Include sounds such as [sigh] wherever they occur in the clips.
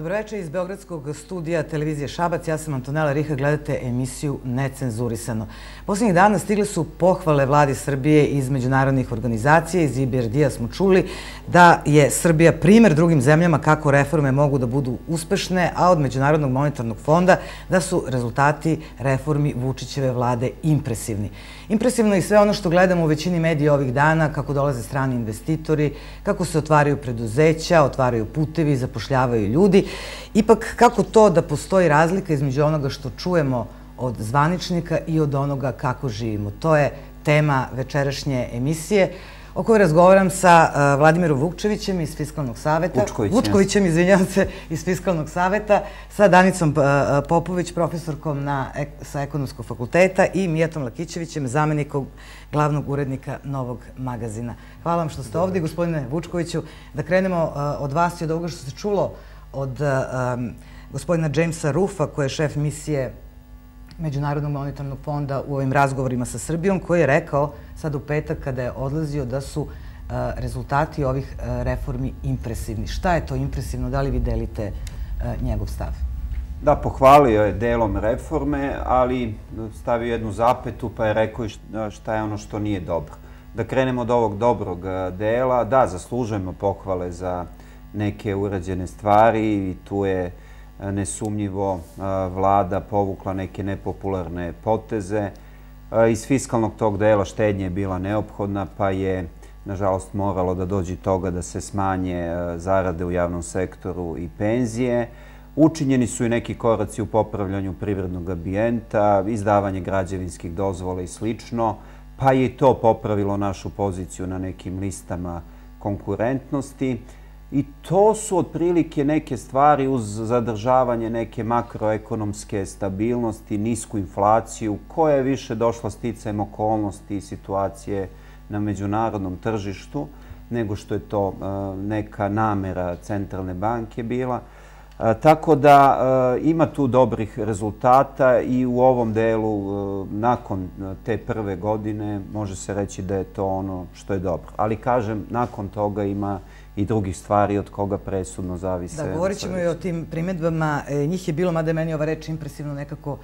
Dobroveče iz Beogradskog studija televizije Šabac. Ja sam Antonela Riha, gledate emisiju Necenzurisano. Poslednjih dana stigle su pohvale vladi Srbije iz međunarodnih organizacija. Iz IBRD-a smo čuli da je Srbija primer drugim zemljama kako reforme mogu da budu uspešne, a od Međunarodnog monetarnog fonda da su rezultati reformi Vučićeve vlade impresivni. Impresivno i sve ono što gledamo u većini medija ovih dana, kako dolaze strani investitori, kako se otvaraju preduzeća, otvaraju putevi, zapošljavaju ljudi. Ipak, kako to da postoji razlika između onoga što čujemo od zvaničnika i od onoga kako živimo? To je tema večerašnje emisije o kojoj razgovaram sa uh, Vladimirom Vukčevićem iz Fiskalnog saveta. Vučkovićem. Vučkovićem, izvinjam se, iz Fiskalnog saveta, sa Danicom uh, Popović, profesorkom na, sa Ekonomskog fakulteta i Mijatom Lakićevićem, zamenikom glavnog urednika Novog magazina. Hvala vam što ste ovdje, gospodine Vučkoviću. Da krenemo uh, od vas i od ovoga što se čulo od um, gospodina Jamesa Rufa, koji je šef misije Međunarodnog monetarnog fonda u ovim razgovorima sa Srbijom, koji je rekao sad u petak kada je odlazio da su uh, rezultati ovih uh, reformi impresivni. Šta je to impresivno? Da li vi delite uh, njegov stav? Da, pohvalio je delom reforme, ali stavio jednu zapetu pa je rekao šta je ono što nije dobro. Da krenemo od ovog dobrog dela, da, zaslužujemo pohvale za neke urađene stvari i tu je nesumnjivo vlada povukla neke nepopularne poteze. Iz fiskalnog tog dela štednje je bila neophodna, pa je, nažalost, moralo da dođe toga da se smanje zarade u javnom sektoru i penzije. Učinjeni su i neki koraci u popravljanju privrednog ambijenta, izdavanje građevinskih dozvola i sl. Pa je to popravilo našu poziciju na nekim listama konkurentnosti. I to su otprilike neke stvari uz zadržavanje neke makroekonomske stabilnosti, nisku inflaciju, koja je više došla sticajem okolnosti i situacije na međunarodnom tržištu, nego što je to e, neka namera centralne banke bila. E, tako da e, ima tu dobrih rezultata i u ovom delu, nakon te prve godine, može se reći da je to ono što je dobro. Ali kažem, nakon toga ima i drugih stvari od koga presudno zavise. Da, govorit ćemo i o tim primjedbama. E, njih je bilo, mada je meni ova reč impresivno nekako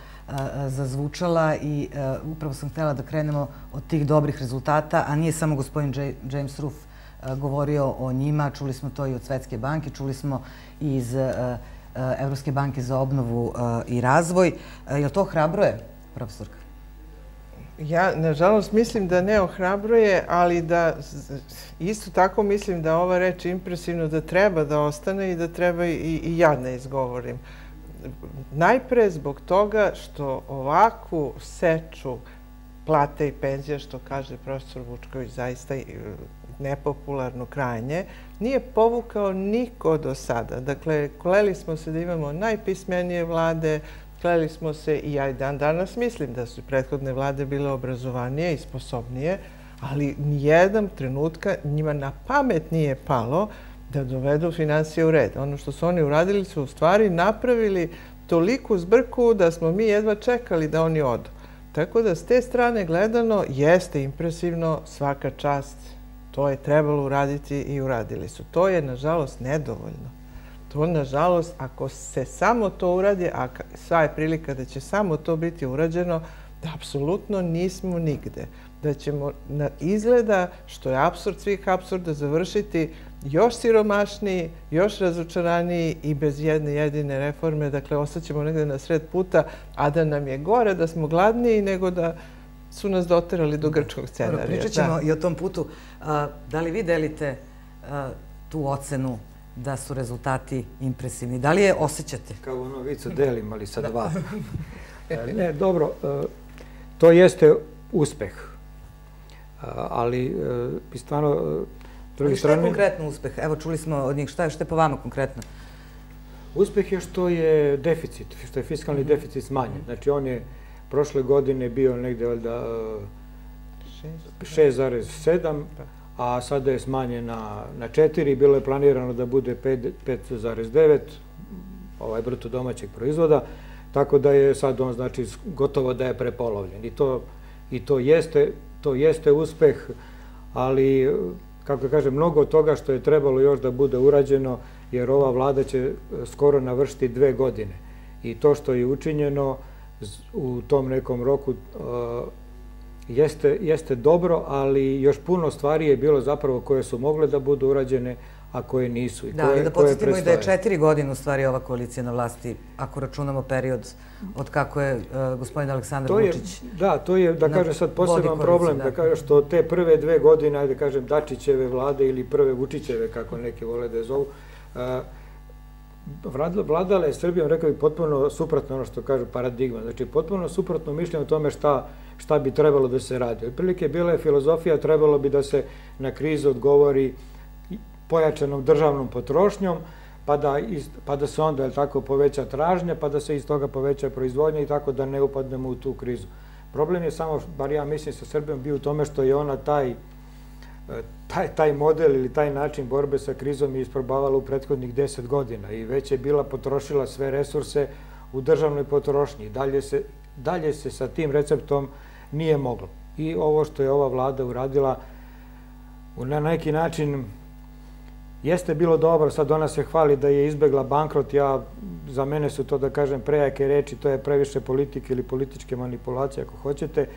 zazvučala i upravo sam htjela da krenemo od tih dobrih rezultata, a nije samo gospodin James e, govorio o njima. Čuli smo to i od Svetske banke, čuli smo i iz Evropske banke za obnovu i razvoj. Je li to hrabruje, profesorka? Ja, nažalost, mislim da ne ohrabruje, ali da isto tako mislim da ova reč impresivno da treba da ostane i da treba i, i ja ne izgovorim. Najpre zbog toga što ovakvu seču plate i penzija, što kaže profesor Vučković, zaista nepopularno krajnje, nije povukao niko do sada. Dakle, koleli smo se da imamo najpismenije vlade, Kleli smo se i ja i dan danas mislim da su prethodne vlade bile obrazovanije i sposobnije, ali nijedan trenutka njima na pamet nije palo da dovedu financije u red. Ono što su oni uradili su u stvari napravili toliku zbrku da smo mi jedva čekali da oni odu. Tako da s te strane gledano jeste impresivno svaka čast. To je trebalo uraditi i uradili su. To je, nažalost, nedovoljno to, nažalost, ako se samo to uradi, a sva je prilika da će samo to biti urađeno, da apsolutno nismo nigde. Da ćemo na izgleda, što je absurd svih absurda, završiti još siromašniji, još razočaraniji i bez jedne jedine reforme. Dakle, ostaćemo negde na sred puta, a da nam je gore, da smo gladniji nego da su nas doterali do grčkog scenarija. Pričat ćemo i o tom putu. Da li vi delite tu ocenu da su rezultati impresivni. Da li je osjećate? Kao ono vicu delim, ali sa dva. [laughs] E, ne, dobro, e, to jeste uspeh. E, ali, bi stvarno, drugi strane... Šta je konkretno uspeh? Evo, čuli smo od njih. Šta je, što je po vama konkretno? Uspeh je što je deficit, što je fiskalni mhm. deficit smanjen. Znači, on je prošle godine bio negde, valjda, 6,7, a sada je smanjena na 4. Bilo je planirano da bude 5,9 ovaj bruto domaćeg proizvoda, tako da je sad on znači gotovo da je prepolovljen. I to, i to, jeste, to jeste uspeh, ali kako kažem, mnogo toga što je trebalo još da bude urađeno jer ova vlada će skoro navršiti dve godine. I to što je učinjeno u tom nekom roku jeste, jeste dobro, ali još puno stvari je bilo zapravo koje su mogle da budu urađene, a koje nisu. I da, koje, i da podsjetimo i da je četiri godine u stvari ova koalicija na vlasti, ako računamo period od kako je uh, gospodin Aleksandar to je, Vučić. Da, to je, da kažem sad, poseban problem, da. da kažem što te prve dve godine, ajde kažem, Dačićeve vlade ili prve Vučićeve, kako neki vole da je zovu, uh, vladala je Srbijom, rekao bih, potpuno suprotno ono što kažu paradigma. Znači, potpuno suprotno mišljenje o tome šta, šta bi trebalo da se radi. Otprilike, bila je filozofija, trebalo bi da se na krizu odgovori pojačanom državnom potrošnjom, pa da, iz, pa da se onda tako poveća tražnja, pa da se iz toga poveća proizvodnja i tako da ne upadnemo u tu krizu. Problem je samo, bar ja mislim sa Srbijom, bio u tome što je ona taj, taj, taj model ili taj način borbe sa krizom je isprobavala u prethodnih deset godina i već je bila potrošila sve resurse u državnoj potrošnji. Dalje se, dalje se sa tim receptom nije moglo. I ovo što je ova vlada uradila na neki način jeste bilo dobro, sad ona se hvali da je izbegla bankrot, ja, za mene su to da kažem prejake reči, to je previše politike ili političke manipulacije ako hoćete.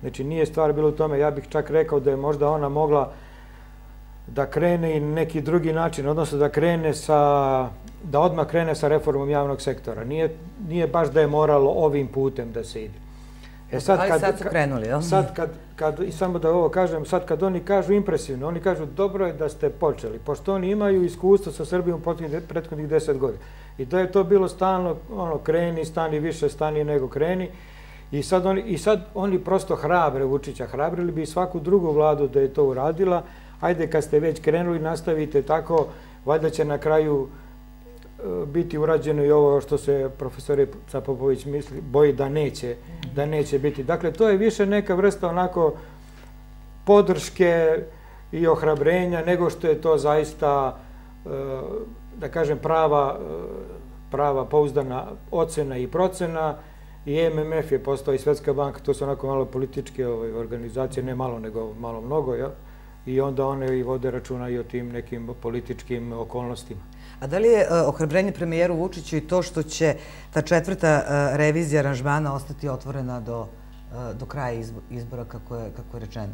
Znači nije stvar bilo u tome, ja bih čak rekao da je možda ona mogla da krene i neki drugi način, odnosno da krene sa, da odmah krene sa reformom javnog sektora. Nije, nije baš da je moralo ovim putem da se ide. E sad, Ali kad, sad su krenuli, jel? Sad kad, kad, i samo da ovo kažem, sad kad oni kažu impresivno, oni kažu dobro je da ste počeli, pošto oni imaju iskustvo sa Srbijom prethodnih deset godina. I da je to bilo stalno, ono, kreni, stani više, stani nego kreni. I sad, oni, I sad oni prosto hrabre Vučića, hrabrili bi svaku drugu vladu da je to uradila. Ajde, kad ste već krenuli, nastavite tako, valjda će na kraju biti urađeno i ovo što se profesor Capopović misli, boji da neće, da neće biti. Dakle, to je više neka vrsta onako podrške i ohrabrenja nego što je to zaista, e, da kažem, prava, e, prava pouzdana ocena i procena I MMF je postao i Svetska banka, to su onako malo političke ovaj, organizacije, ne malo nego malo mnogo, ja? i onda one i vode računa i o tim nekim političkim okolnostima. A da li je uh, ohrabrenje premijeru Vučiću i to što će ta četvrta uh, revizija aranžmana ostati otvorena do, uh, do kraja izbora, kako je, kako je rečeno?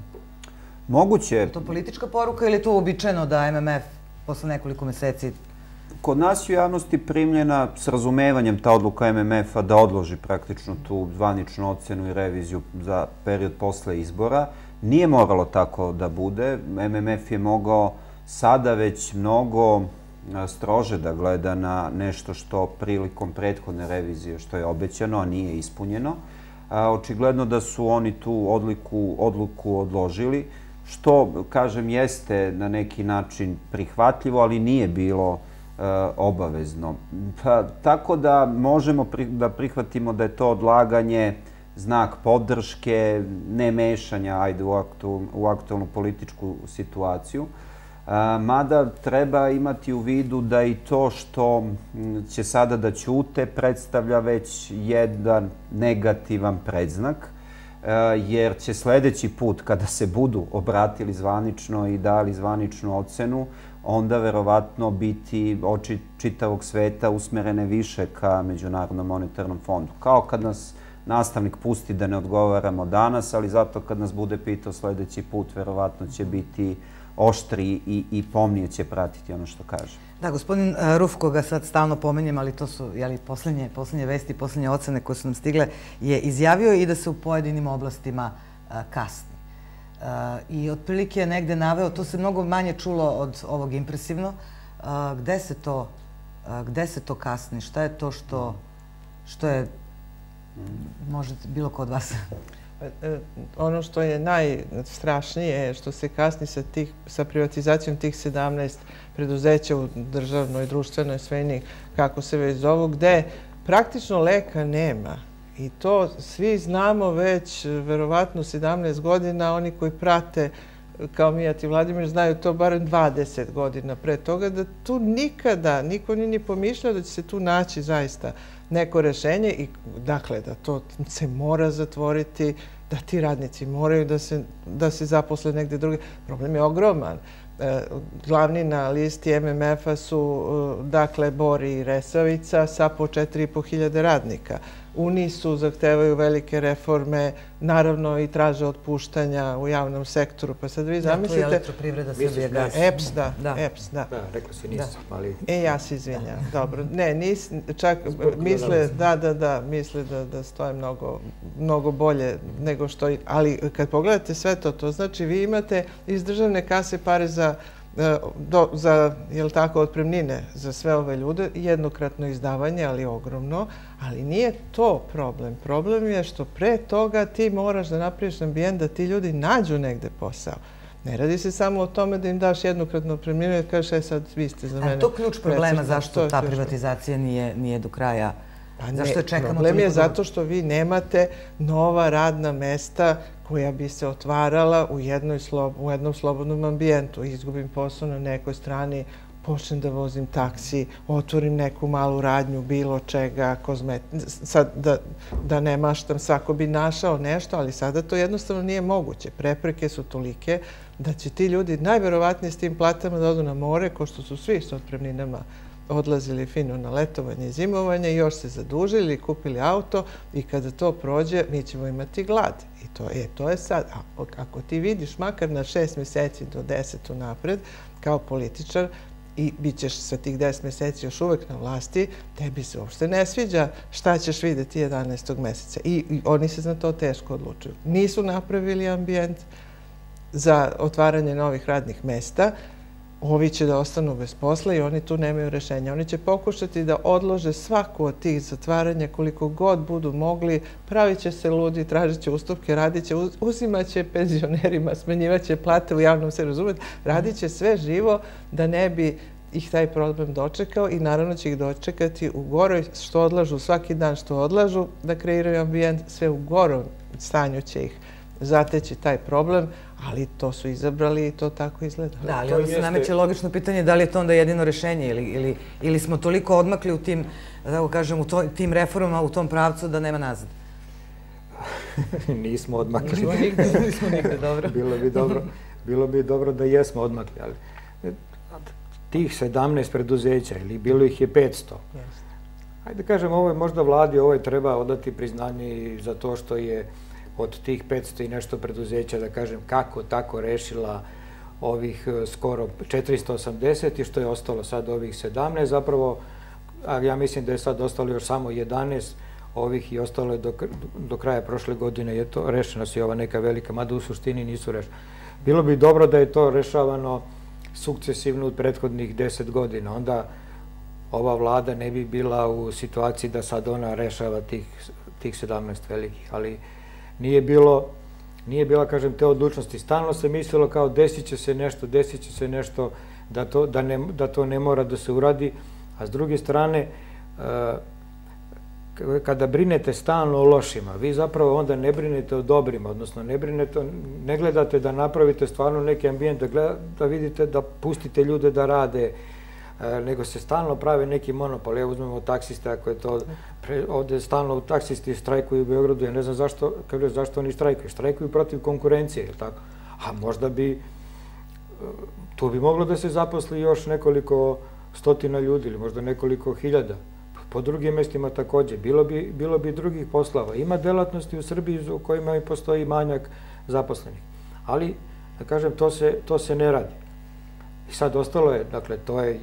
Moguće. Je to politička poruka ili je to uobičajeno da MMF posle nekoliko meseci Kod nas u javnosti primljena s razumevanjem ta odluka MMF-a da odloži praktično tu zvaničnu ocenu i reviziju za period posle izbora. Nije moralo tako da bude. MMF je mogao sada već mnogo strože da gleda na nešto što prilikom prethodne revizije što je obećano, a nije ispunjeno. očigledno da su oni tu odluku odložili, što, kažem, jeste na neki način prihvatljivo, ali nije bilo obavezno. Pa, tako da možemo da prihvatimo da je to odlaganje znak podrške, ne mešanja u, u aktualnu političku situaciju. Mada treba imati u vidu da i to što će sada da ćute predstavlja već jedan negativan predznak, e, jer će sledeći put kada se budu obratili zvanično i dali zvaničnu ocenu, onda verovatno biti oči čitavog sveta usmerene više ka Međunarodnom monetarnom fondu. Kao kad nas nastavnik pusti da ne odgovaramo danas, ali zato kad nas bude pitao sledeći put, verovatno će biti oštri i, i pomnije će pratiti ono što kaže. Da, gospodin e, Ruf, koga sad stalno pomenjem, ali to su jeli, poslednje, poslednje vesti, poslednje ocene koje su nam stigle, je izjavio i da se u pojedinim oblastima e, kasni. I otprilike je negde naveo, to se mnogo manje čulo od ovog impresivno, gde se to, gde se to kasni, šta je to što, što je, možete, bilo ko od vas? [laughs] E, ono što je najstrašnije je što se kasni sa, tih, sa privatizacijom tih 17 preduzeća u državnoj, društvenoj sveni, kako se već zovu, gde praktično leka nema. I to svi znamo već verovatno 17 godina, oni koji prate kao Mijat i Vladimir znaju to barem 20 godina pre toga, da tu nikada niko nije ni pomišljao da će se tu naći zaista neko rešenje i dakle da to se mora zatvoriti, da ti radnici moraju da se, da se zaposle negde druge. Problem je ogroman. Glavni na listi MMF-a su dakle Bori i Resavica sa po 4.500 radnika u NIS-u zahtevaju velike reforme, naravno i traže otpuštanja u javnom sektoru. Pa sad vi zamislite... Da, tu je elektroprivreda Srbije gas. EPS, da, da. EPS, da. Da, rekla si nisam, ali... E, ja se izvinjam, dobro. Ne, nis, čak misle, da, da, da, misle da, da stoje mnogo, mnogo bolje nego što... Ali kad pogledate sve to, to znači vi imate iz državne kase pare za do, za, jel tako, otpremnine za sve ove ljude, jednokratno izdavanje, ali ogromno, ali nije to problem. Problem je što pre toga ti moraš da napraviš ambijent da ti ljudi nađu negde posao. Ne radi se samo o tome da im daš jednokratno otpremninu i da kažeš, e sad, vi ste za mene... A to ključ problema zašto ta privatizacija nije, nije do kraja Pa ne, Zašto je čekamo problem je zato što vi nemate nova radna mesta koja bi se otvarala u, jednoj slob, u jednom slobodnom ambijentu. Izgubim posao na nekoj strani, počnem da vozim taksi, otvorim neku malu radnju, bilo čega, kozmet... Sad, da, da ne maštam, svako bi našao nešto, ali sada to jednostavno nije moguće. Prepreke su tolike da će ti ljudi najverovatnije s tim platama da odu na more, ko što su svi s otpremninama odlazili fino na letovanje i zimovanje, još se zadužili, kupili auto i kada to prođe, mi ćemo imati glad. I to je, to je sad. A ako ti vidiš makar na šest meseci do desetu napred, kao političar, i bit ćeš sa tih 10 meseci još uvek na vlasti, tebi se uopšte ne sviđa šta ćeš videti 11. meseca. I, I oni se na to teško odlučuju. Nisu napravili ambijent za otvaranje novih radnih mesta, ovi će da ostanu bez posla i oni tu nemaju rešenja. Oni će pokušati da odlože svaku od tih zatvaranja koliko god budu mogli, pravit će se ludi, tražit će ustupke, radit će, uzimat će penzionerima, smenjivat će plate u javnom se razumeti, radit će sve živo da ne bi ih taj problem dočekao i naravno će ih dočekati u goroj, što odlažu svaki dan, što odlažu da kreiraju ambijent, sve u gorom stanju će ih zateći taj problem, ali to su izabrali i to tako izgleda. Da, ali onda se nameće logično pitanje da li je to onda jedino rešenje ili, ili, ili smo toliko odmakli u tim, da tako kažem, u to, tim reformama u tom pravcu da nema nazad. [laughs] Nismo odmakli. Nismo nigde, nismo nigde, dobro. [laughs] bilo bi dobro, bilo bi dobro da jesmo odmakli, ali tih 17 preduzeća ili bilo ih je 500. Jeste. Hajde da kažem, ovo je možda vladi, ovo je treba odati priznanje za to što je od tih 500 i nešto preduzeća, da kažem, kako tako rešila ovih e, skoro 480 i što je ostalo sad ovih 17, zapravo, a ja mislim da je sad ostalo još samo 11 ovih i ostalo je do, do kraja prošle godine je to rešeno si ova neka velika, mada u suštini nisu rešeno. Bilo bi dobro da je to rešavano sukcesivno od prethodnih 10 godina, onda ova vlada ne bi bila u situaciji da sad ona rešava tih, tih 17 velikih, ali nije bilo nije bila, kažem, te odlučnosti. Stalno se mislilo kao desit će se nešto, desit će se nešto, da to, da ne, da to ne mora da se uradi, a s druge strane, e, kada brinete stalno o lošima, vi zapravo onda ne brinete o dobrima, odnosno ne brinete, ne gledate da napravite stvarno neki ambijent, da, gleda, da vidite, da pustite ljude da rade, nego se stalno prave neki monopol. Evo uzmemo taksiste, ako je to, ovde stalno taksisti strajkuju u Beogradu, ja ne znam zašto, kaže, zašto oni strajkuju. Strajkuju protiv konkurencije, je tako? A možda bi, e, tu bi moglo da se zaposli još nekoliko stotina ljudi ili možda nekoliko hiljada. Po drugim mestima takođe. Bilo bi, bilo bi drugih poslova. Ima delatnosti u Srbiji u kojima postoji manjak zaposlenih. Ali, da kažem, to se, to se ne radi. I sad ostalo je, dakle, to je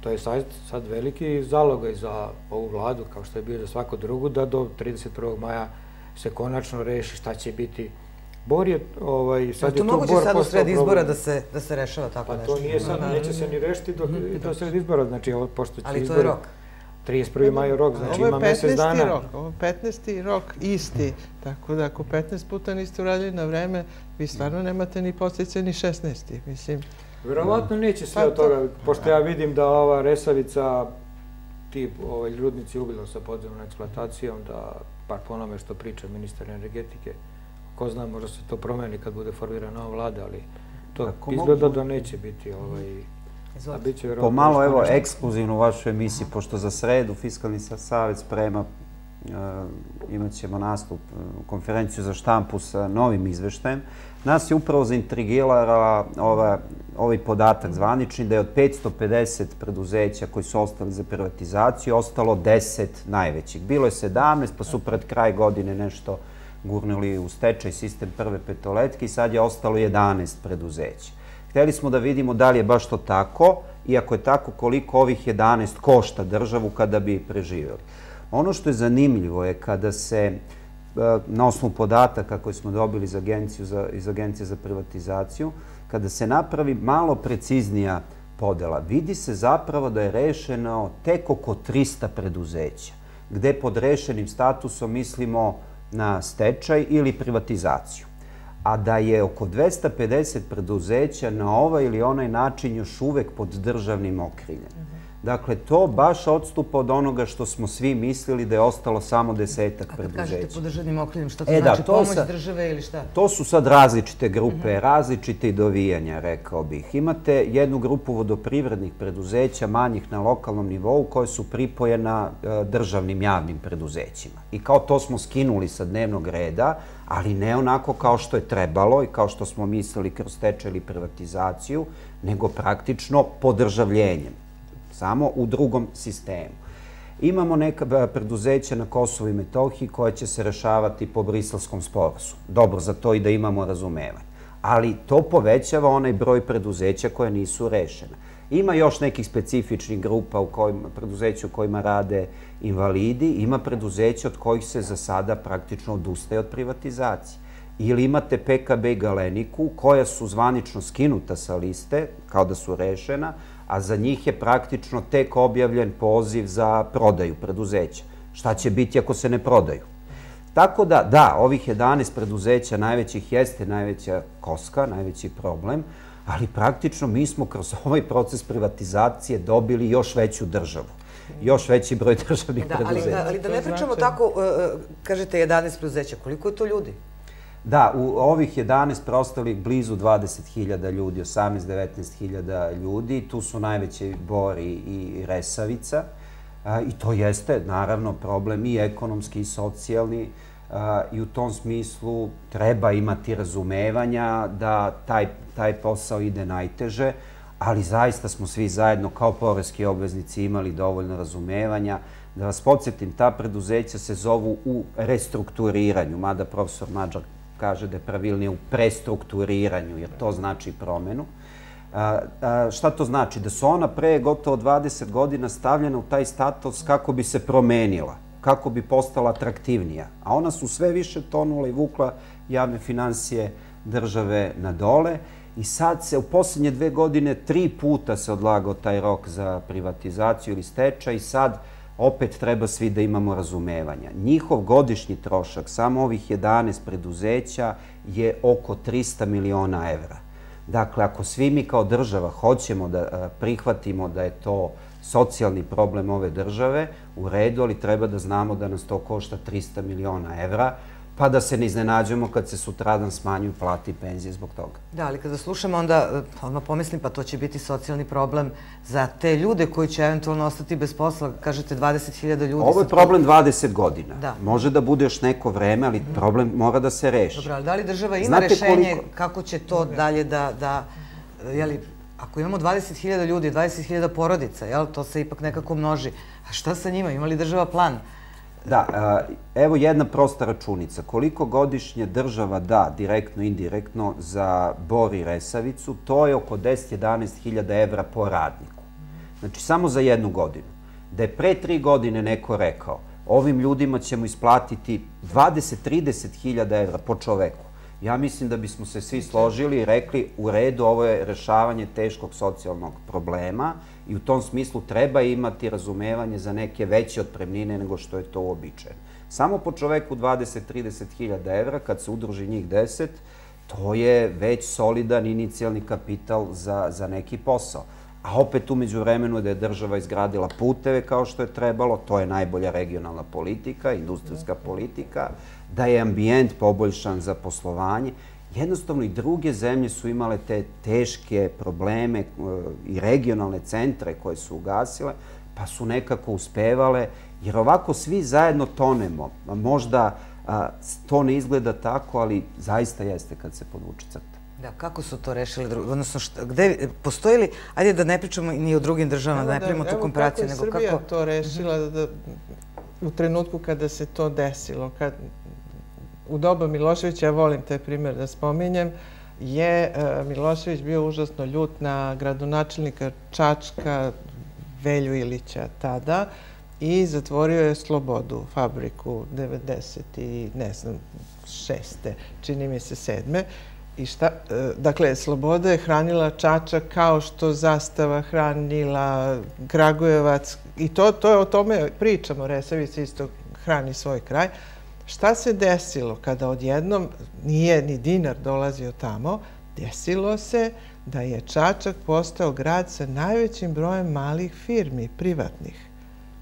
to je sad, sad veliki zalogaj za ovu vladu, kao što je bio za svaku drugu, da do 31. maja se konačno reši šta će biti Bor je, ovaj, sad je to moguće Bor sad u sred izbora da se, da se rešava tako pa nešto? Pa to nije sad, neće se ni rešiti do, mm do sred izbora, znači ovo, pošto će Ali to je rok. 31. maja rok, znači ima mesec dana. Rok, ovo je 15. rok isti, tako da ako 15 puta niste uradili na vreme, vi stvarno nemate ni posljedice ni 16. Mislim, Verovatno neće sve pa od toga, pošto ja vidim da ova Resavica, ti ovaj, ljudnici ubilo sa podzemnom eksploatacijom, da, par po onome što priča ministar energetike, ko zna, možda se to promeni kad bude formirana nova vlada, ali to Ako izgleda mogu... da neće biti ovaj, A biće Pomalo, evo, ekskluzivno u vašoj emisiji, pošto za sredu Fiskalni savjet sprema imat ćemo nastup, konferenciju za štampu sa novim izveštajem, nas je upravo zaintrigirala ova, ovaj podatak zvanični da je od 550 preduzeća koji su ostali za privatizaciju ostalo 10 najvećih. Bilo je 17, pa su pred kraj godine nešto gurnuli u stečaj sistem prve petoletke i sad je ostalo 11 preduzeća. Hteli smo da vidimo da li je baš to tako i ako je tako koliko ovih 11 košta državu kada bi preživjeli. Ono što je zanimljivo je kada se na osnovu podataka koje smo dobili iz, agenciju za, iz Agencije za privatizaciju, kada se napravi malo preciznija podela, vidi se zapravo da je rešeno tek oko 300 preduzeća, gde pod rešenim statusom mislimo na stečaj ili privatizaciju a da je oko 250 preduzeća na ovaj ili onaj način još uvek pod državnim okriljem. Dakle, to baš odstupa od onoga što smo svi mislili da je ostalo samo desetak preduzeća. A kad kažete pod državnim okriljem, što to e, da, znači? pomoć države ili šta? To su sad različite grupe, mhm. različite i dovijanja, rekao bih. Imate jednu grupu vodoprivrednih preduzeća, manjih na lokalnom nivou, koje su pripojena e, državnim javnim preduzećima. I kao to smo skinuli sa dnevnog reda, ali ne onako kao što je trebalo i kao što smo mislili kroz tečaj ili privatizaciju, nego praktično podržavljenjem samo u drugom sistemu. Imamo neka preduzeća na Kosovo i Metohiji koja će se rešavati po brislavskom sporosu. Dobro za to i da imamo razumevanje. Ali to povećava onaj broj preduzeća koja nisu rešena. Ima još nekih specifičnih grupa u kojima, u kojima rade invalidi, ima preduzeća od kojih se za sada praktično odustaje od privatizacije. Ili imate PKB Galeniku, koja su zvanično skinuta sa liste, kao da su rešena, a za njih je praktično tek objavljen poziv za prodaju preduzeća. Šta će biti ako se ne prodaju? Tako da, da, ovih 11 preduzeća najvećih jeste najveća koska, najveći problem, ali praktično mi smo kroz [laughs] ovaj proces privatizacije dobili još veću državu još veći broj [laughs] državnih da, preduzeća. Ali, ali da ne pričamo znači... tako, uh, uh, kažete 11 preduzeća, koliko je to ljudi? Da, u ovih 11 preostalih blizu 20.000 ljudi, 18-19.000 ljudi, tu su najveći Bori i Resavica. I to jeste, naravno, problem i ekonomski i socijalni. I u tom smislu treba imati razumevanja da taj, taj posao ide najteže, ali zaista smo svi zajedno kao poreski obveznici imali dovoljno razumevanja. Da vas podsjetim, ta preduzeća se zovu u restrukturiranju, mada profesor Mađar kaže da je pravilnije u prestrukturiranju, jer to znači promenu. Šta to znači? Da su ona pre gotovo 20 godina stavljena u taj status kako bi se promenila, kako bi postala atraktivnija. A ona su sve više tonula i vukla javne financije države na dole i sad se u posljednje dve godine tri puta se odlagao taj rok za privatizaciju ili stečaj i sad opet treba svi da imamo razumevanja. Njihov godišnji trošak, samo ovih 11 preduzeća, je oko 300 miliona evra. Dakle, ako svi mi kao država hoćemo da prihvatimo da je to socijalni problem ove države, u redu, ali treba da znamo da nas to košta 300 miliona evra, pa da se ne iznenađujemo kad se sutradan smanjuju plati i penzije zbog toga. Da, ali kada slušam onda eh, odmah pomislim pa to će biti socijalni problem za te ljude koji će eventualno ostati bez posla, kažete 20.000 ljudi. Ovo je problem 20 godina. Da. Može da bude još neko vreme, ali problem mora da se reši. Dobro, ali da li država ima rešenje kako će to dalje da, da jeli, ako imamo 20.000 ljudi, 20.000 porodica, jel, to se ipak nekako množi. A šta sa njima? Ima li država plan? Da, evo jedna prosta računica. Koliko godišnje država da, direktno, indirektno, za Bor i Resavicu, to je oko 10-11 hiljada evra po radniku. Znači, samo za jednu godinu. Da je pre tri godine neko rekao, ovim ljudima ćemo isplatiti 20-30 hiljada evra po čoveku. Ja mislim da bismo se svi složili i rekli u redu, ovo je rešavanje teškog socijalnog problema i u tom smislu treba imati razumevanje za neke veće otpremnine nego što je to uobičajeno. Samo po čoveku 20-30 hiljada evra, kad se udruži njih 10, to je već solidan inicijalni kapital za, za neki posao. A opet umeđu vremenu da je država izgradila puteve kao što je trebalo, to je najbolja regionalna politika, industrijska politika, da je ambijent poboljšan za poslovanje. Jednostavno i druge zemlje su imale te teške probleme e, i regionalne centre koje su ugasile, pa su nekako uspevale Jer ovako svi zajedno tonemo. Možda to ne izgleda tako, ali zaista jeste kad se podvuče crta. Da, kako su to rešili, odnosno šta, gde, postoji li, ajde da ne pričamo ni o drugim državama, da ne primamo tu komparaciju, nego kako... Evo kako je Srbija to rešila da, u trenutku kada se to desilo, kad, u doba Miloševića, ja volim taj primjer da spominjem, je e, Milošević bio užasno ljut na gradonačelnika Čačka, Velju Ilića tada, i zatvorio je Slobodu, fabriku 90 i ne znam, šeste, čini mi se sedme. I šta, e, dakle, Sloboda je hranila Čačak kao što Zastava hranila Kragujevac. I to, to je o tome pričamo, Resavica isto hrani svoj kraj. Šta se desilo kada odjednom nije ni dinar dolazio tamo? Desilo se da je Čačak postao grad sa najvećim brojem malih firmi, privatnih.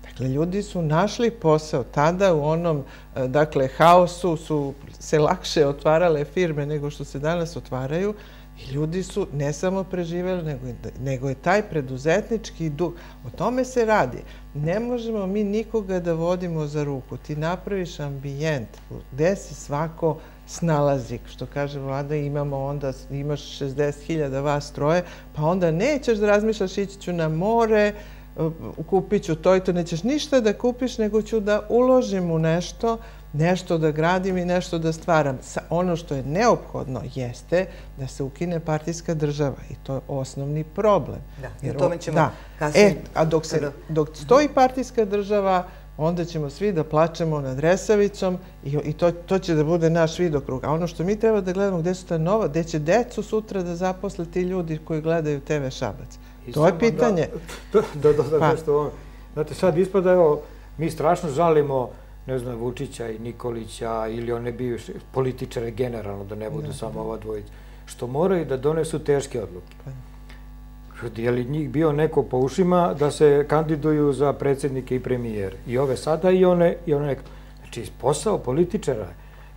Dakle, ljudi su našli posao tada u onom, e, dakle, haosu su se lakše otvarale firme nego što se danas otvaraju i ljudi su ne samo preživeli, nego, nego je taj preduzetnički duh. O tome se radi. Ne možemo mi nikoga da vodimo za ruku. Ti napraviš ambijent gde se svako snalazi. Što kaže vlada, imamo onda, imaš 60.000 vas troje, pa onda nećeš da razmišljaš ići ću na more, kupit ću to i to, nećeš ništa da kupiš, nego ću da uložim u nešto, nešto da gradim i nešto da stvaram. Ono što je neophodno jeste da se ukine partijska država i to je osnovni problem. Da, i o tome ćemo da. kasnije... E, a dok, se, dok stoji partijska država, onda ćemo svi da plačemo nad Resavicom i, i to, to će da bude naš vidokrug. A ono što mi treba da gledamo gde su ta nova, gde će decu sutra da zaposle ti ljudi koji gledaju TV Šabac. To je pitanje. [laughs] Da, da, da, da, pa. nešto Znate, sad ispada, evo, mi strašno žalimo, ne znam, Vučića i Nikolića ili one bivše političare generalno, da ne budu samo ova dvojica, što moraju da donesu teške odluke. Pa. Je li njih bio neko po ušima da se kandiduju za predsjednike i premijere? I ove sada i one, i one neko. Znači, posao političara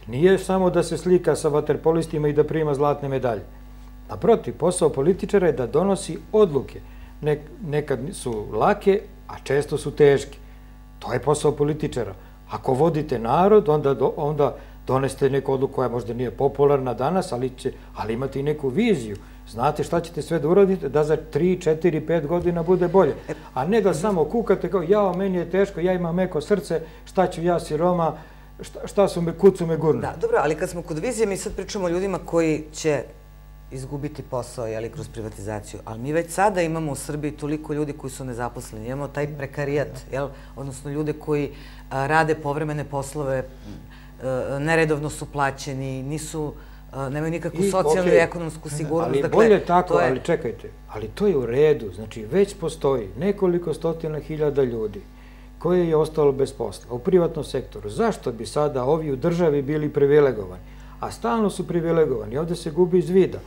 nije samo da se slika sa vaterpolistima i da prima zlatne medalje. Naprotiv, posao političara je da donosi odluke. nekad su lake, a često su teške. To je posao političara. Ako vodite narod, onda, onda doneste neku odluku koja možda nije popularna danas, ali, će, ali imate i neku viziju. Znate šta ćete sve da uradite, da za 3, 4, 5 godina bude bolje. A ne da samo kukate kao, jao, meni je teško, ja imam meko srce, šta ću ja siroma, šta, šta su me, kucu me gurnu. Da, dobro, ali kad smo kod vizije, mi sad pričamo o ljudima koji će izgubiti posao jeli, kroz privatizaciju. Ali mi već sada imamo u Srbiji toliko ljudi koji su nezaposleni. Imamo taj prekarijat, jel? odnosno ljude koji rade povremene poslove, neredovno su plaćeni, nisu nemaju nikakvu socijalnu i ekonomsku sigurnost. Ali dakle, bolje tako, ali čekajte, ali to je u redu. Znači, već postoji nekoliko stotina hiljada ljudi koje je ostalo bez posla u privatnom sektoru. Zašto bi sada ovi u državi bili privilegovani? A stalno su privilegovani. Ovde se gubi iz vida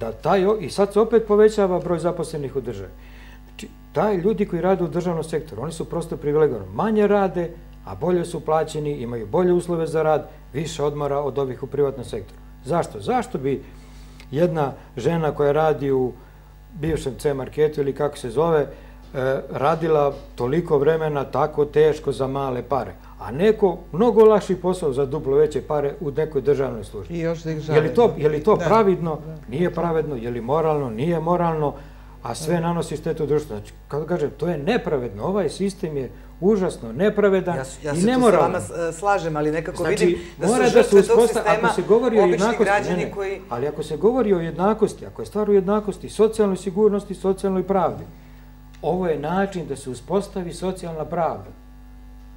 da i sad se opet povećava broj zaposlenih u državi. Znači, taj ljudi koji rade u državnom sektoru, oni su prosto privilegovani. Manje rade, a bolje su plaćeni, imaju bolje uslove za rad, više odmora od ovih u privatnom sektoru. Zašto? Zašto bi jedna žena koja radi u bivšem C marketu ili kako se zove, e, radila toliko vremena tako teško za male pare? A neko mnogo lakši posao za duplo veće pare u nekoj državnoj službi. I još da ih žali. Je li to, je li to da. pravidno? Da. Nije pravedno. Je li moralno? Nije moralno. A sve nanosi štetu društvu. Znači, kako kažem, to je nepravedno. Ovaj sistem je užasno nepravedan ja, ja i nemoralan. Ja se tu sa vama slažem, ali nekako znači, vidim da su žrtve da tog sistema se govori o jednakosti, građani ne, ne, koji... Ali ako se govori o jednakosti, ako je stvar o jednakosti, socijalnoj sigurnosti, socijalnoj pravdi, ovo je način da se uspostavi socijalna pravda.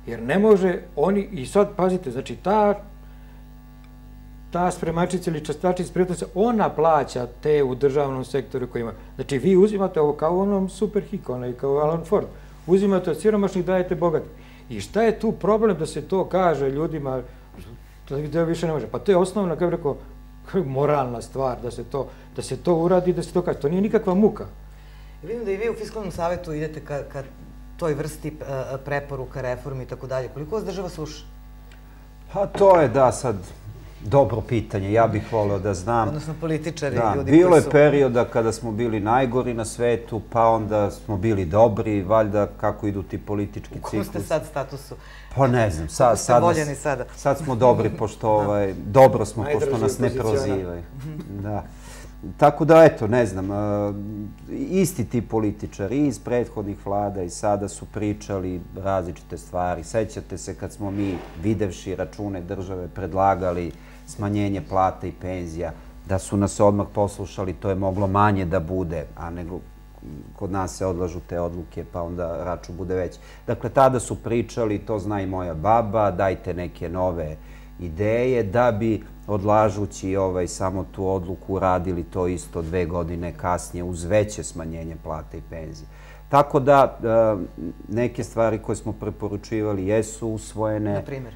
Jer ne može oni, i sad pazite, znači ta ta spremačica ili častačica spremačica, ona plaća te u državnom sektoru koji ima. Znači vi uzimate ovo kao onom Superhik, onaj kao Alan Ford. Uzimate od siromašnih, dajete bogati. I šta je tu problem da se to kaže ljudima, da više ne može? Pa to je osnovna, kao rekao, moralna stvar da se to, da se to uradi, da se to kaže. To nije nikakva muka. Vidim da i vi u Fiskalnom savjetu idete ka, ka toj vrsti preporuka, reformi i tako dalje. Koliko vas država sluša? Pa to je da sad, Dobro pitanje, ja bih voleo da znam. Odnosno političari, da, ljudi bilo koji su... Bilo je perioda kada smo bili najgori na svetu, pa onda smo bili dobri, valjda kako idu ti politički ciklus. U kom ste sad statusu? Pa ne znam, sad, sad, nas, sada? sad smo dobri, pošto ovaj, dobro smo, pošto nas ne prozivaju. Da. Tako da, eto, ne znam, isti ti političari iz prethodnih vlada i sada su pričali različite stvari. Sećate se kad smo mi, videvši račune države, predlagali smanjenje plata i penzija, da su nas odmah poslušali, to je moglo manje da bude, a nego kod nas se odlažu te odluke, pa onda račun bude veći. Dakle, tada su pričali, to zna i moja baba, dajte neke nove ideje, da bi odlažući ovaj, samo tu odluku radili to isto dve godine kasnije uz veće smanjenje plate i penzije. Tako da e, neke stvari koje smo preporučivali jesu usvojene. Na primjer?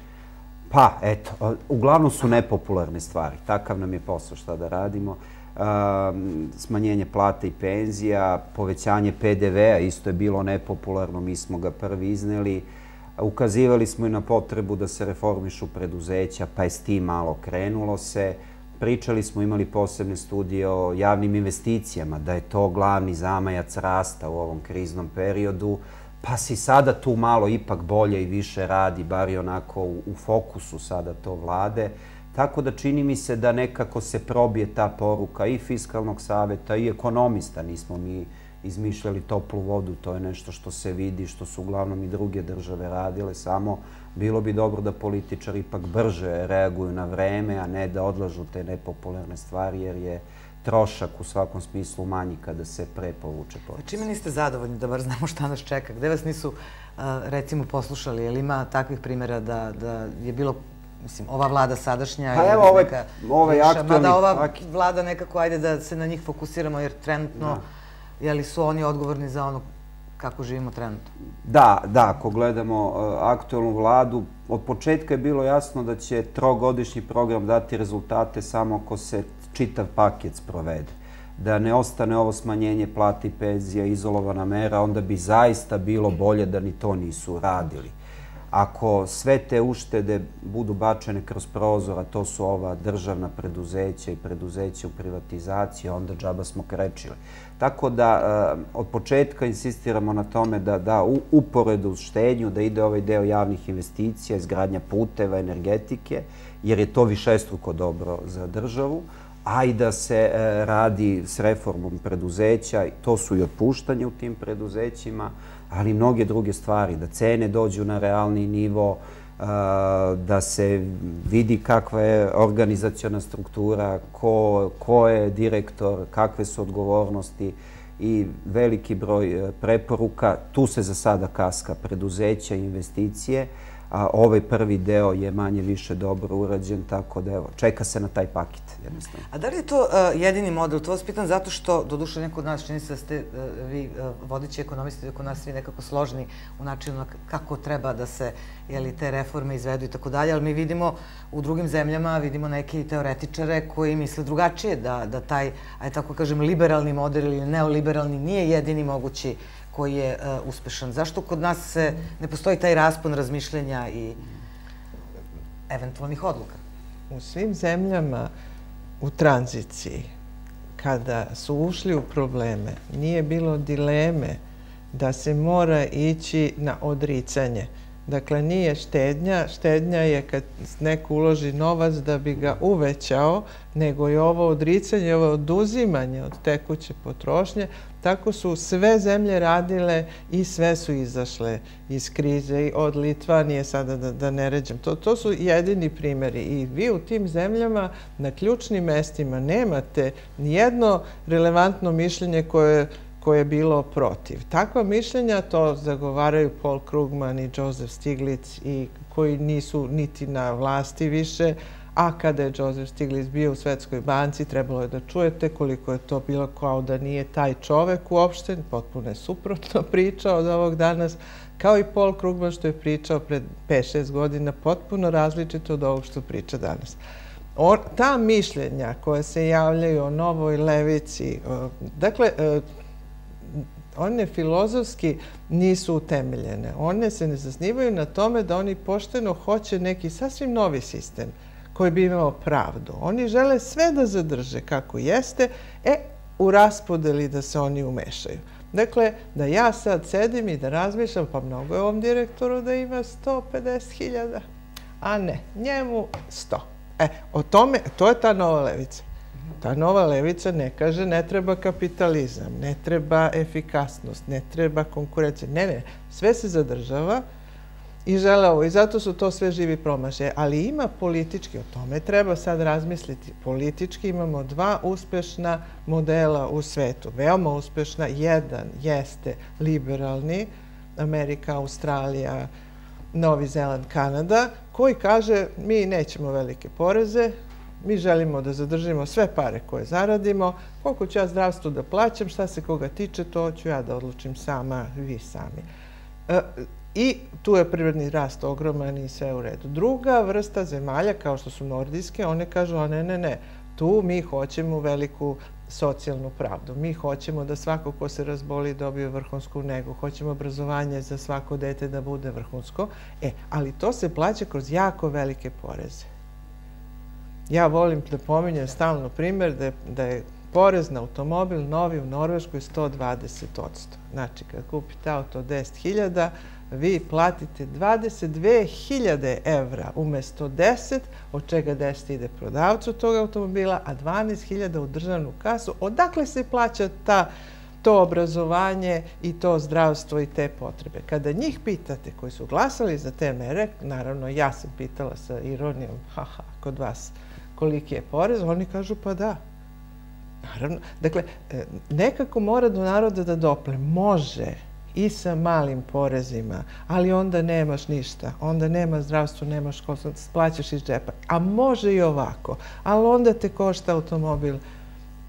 Pa, eto, uglavnom su nepopularne stvari. Takav nam je posao šta da radimo. E, smanjenje plate i penzija, povećanje PDV-a, isto je bilo nepopularno, mi smo ga prvi izneli. Ukazivali smo i na potrebu da se reformišu preduzeća, pa je s tim malo krenulo se. Pričali smo, imali posebne studije o javnim investicijama, da je to glavni zamajac rasta u ovom kriznom periodu, pa si sada tu malo ipak bolje i više radi, bar i onako u, u fokusu sada to vlade. Tako da čini mi se da nekako se probije ta poruka i Fiskalnog saveta i ekonomista, nismo mi izmišljali toplu vodu, to je nešto što se vidi, što su uglavnom i druge države radile, samo bilo bi dobro da političari ipak brže reaguju na vreme, a ne da odlažu te nepopularne stvari, jer je trošak u svakom smislu manji kada se pre povuče proces. Čime niste zadovoljni da bar znamo šta nas čeka? Gde vas nisu, recimo, poslušali? Je li ima takvih primjera da, da je bilo mislim, ova vlada sadašnja... Pa evo, ovaj, ovaj aktualni... Mada ova vlada nekako, ajde da se na njih fokusiramo, jer trenutno... Da je li su oni odgovorni za ono kako živimo trenutno? Da, da, ako gledamo uh, aktualnu vladu, od početka je bilo jasno da će trogodišnji program dati rezultate samo ako se čitav paket sprovede. Da ne ostane ovo smanjenje plati penzija, izolovana mera, onda bi zaista bilo bolje da ni to nisu radili. Ako sve te uštede budu bačene kroz prozor, a to su ova državna preduzeća i preduzeća u privatizaciji, onda džaba smo krečili. Tako da eh, od početka insistiramo na tome da da uporedu štednju, da ide ovaj deo javnih investicija, izgradnja puteva, energetike, jer je to višestruko dobro za državu, a i da se eh, radi s reformom preduzeća, to su i otpuštanje u tim preduzećima, ali mnoge druge stvari, da cene dođu na realni nivo, da se vidi kakva je organizacijona struktura, ko, ko je direktor, kakve su odgovornosti i veliki broj e, preporuka. Tu se za sada kaska preduzeća i investicije a ovaj prvi deo je manje više dobro urađen, tako da evo, čeka se na taj paket jednostavno. A da li je to uh, jedini model? To vas pitam zato što, do duše neko od nas čini se da ste uh, vi uh, vodići ekonomisti, da kod nas svi nekako složni u načinu kako treba da se jeli, te reforme izvedu i tako dalje, ali mi vidimo u drugim zemljama, vidimo neke teoretičare koji misle drugačije, da, da taj, aj tako kažem, liberalni model ili neoliberalni nije jedini mogući koji je uh, uspešan. Zašto kod nas se ne postoji taj raspon razmišljenja i eventualnih odluka? U svim zemljama u tranziciji, kada su ušli u probleme, nije bilo dileme da se mora ići na odricanje. Dakle, nije štednja. Štednja je kad neko uloži novac da bi ga uvećao, nego je ovo odricanje, ovo oduzimanje od tekuće potrošnje. Tako su sve zemlje radile i sve su izašle iz krize od Litvanije, sada da, da ne ređem. To, to su jedini primjeri i vi u tim zemljama na ključnim mestima nemate nijedno relevantno mišljenje koje koje je bilo protiv. Takva mišljenja to zagovaraju Paul Krugman i Joseph Stiglitz i koji nisu niti na vlasti više, a kada je Joseph Stiglitz bio u Svetskoj banci, trebalo je da čujete koliko je to bilo kao da nije taj čovek uopšte, potpuno je suprotno [laughs] pričao od ovog danas, kao i Paul Krugman što je pričao pred 5-6 godina, potpuno različito od ovog što priča danas. Ta mišljenja koja se javljaju o novoj levici, dakle, e, one filozofski nisu utemeljene. One se ne zasnivaju na tome da oni pošteno hoće neki sasvim novi sistem koji bi imao pravdu. Oni žele sve da zadrže kako jeste, e, u raspodeli da se oni umešaju. Dakle, da ja sad sedim i da razmišljam, pa mnogo je ovom direktoru da ima 150.000, a ne, njemu 100. E, o tome, to je ta nova levica. Ta nova levica ne kaže ne treba kapitalizam, ne treba efikasnost, ne treba konkurencija. Ne, ne, sve se zadržava i žele ovo. I zato su to sve živi promašaje. Ali ima politički, o tome treba sad razmisliti. Politički imamo dva uspešna modela u svetu. Veoma uspešna. Jedan jeste liberalni, Amerika, Australija, Novi Zeland, Kanada, koji kaže mi nećemo velike poreze, mi želimo da zadržimo sve pare koje zaradimo, koliko ću ja zdravstvu da plaćam, šta se koga tiče, to ću ja da odlučim sama, vi sami. I tu je privredni rast ogroman i sve u redu. Druga vrsta zemalja, kao što su nordijske, one kažu, a ne, ne, ne, tu mi hoćemo veliku socijalnu pravdu. Mi hoćemo da svako ko se razboli dobije vrhunsku negu. Hoćemo obrazovanje za svako dete da bude vrhunsko. E, ali to se plaća kroz jako velike poreze. Ja volim da pominjem stalno primer da je, da je porez na automobil novi u Norveškoj 120 Znači, kad kupite auto od 10.000, vi platite 22.000 evra umesto 10, od čega 10 ide prodavcu tog automobila, a 12.000 u državnu kasu. Odakle se plaća ta to obrazovanje i to zdravstvo i te potrebe. Kada njih pitate koji su glasali za te mere, naravno ja sam pitala sa ironijom, haha, kod vas, koliki je porez, oni kažu pa da. Naravno, dakle, e, nekako mora do naroda da dople. Može, i sa malim porezima, ali onda nemaš ništa, onda nema zdravstvo, nemaš školstvo, plaćaš iz džepa. A može i ovako, ali onda te košta automobil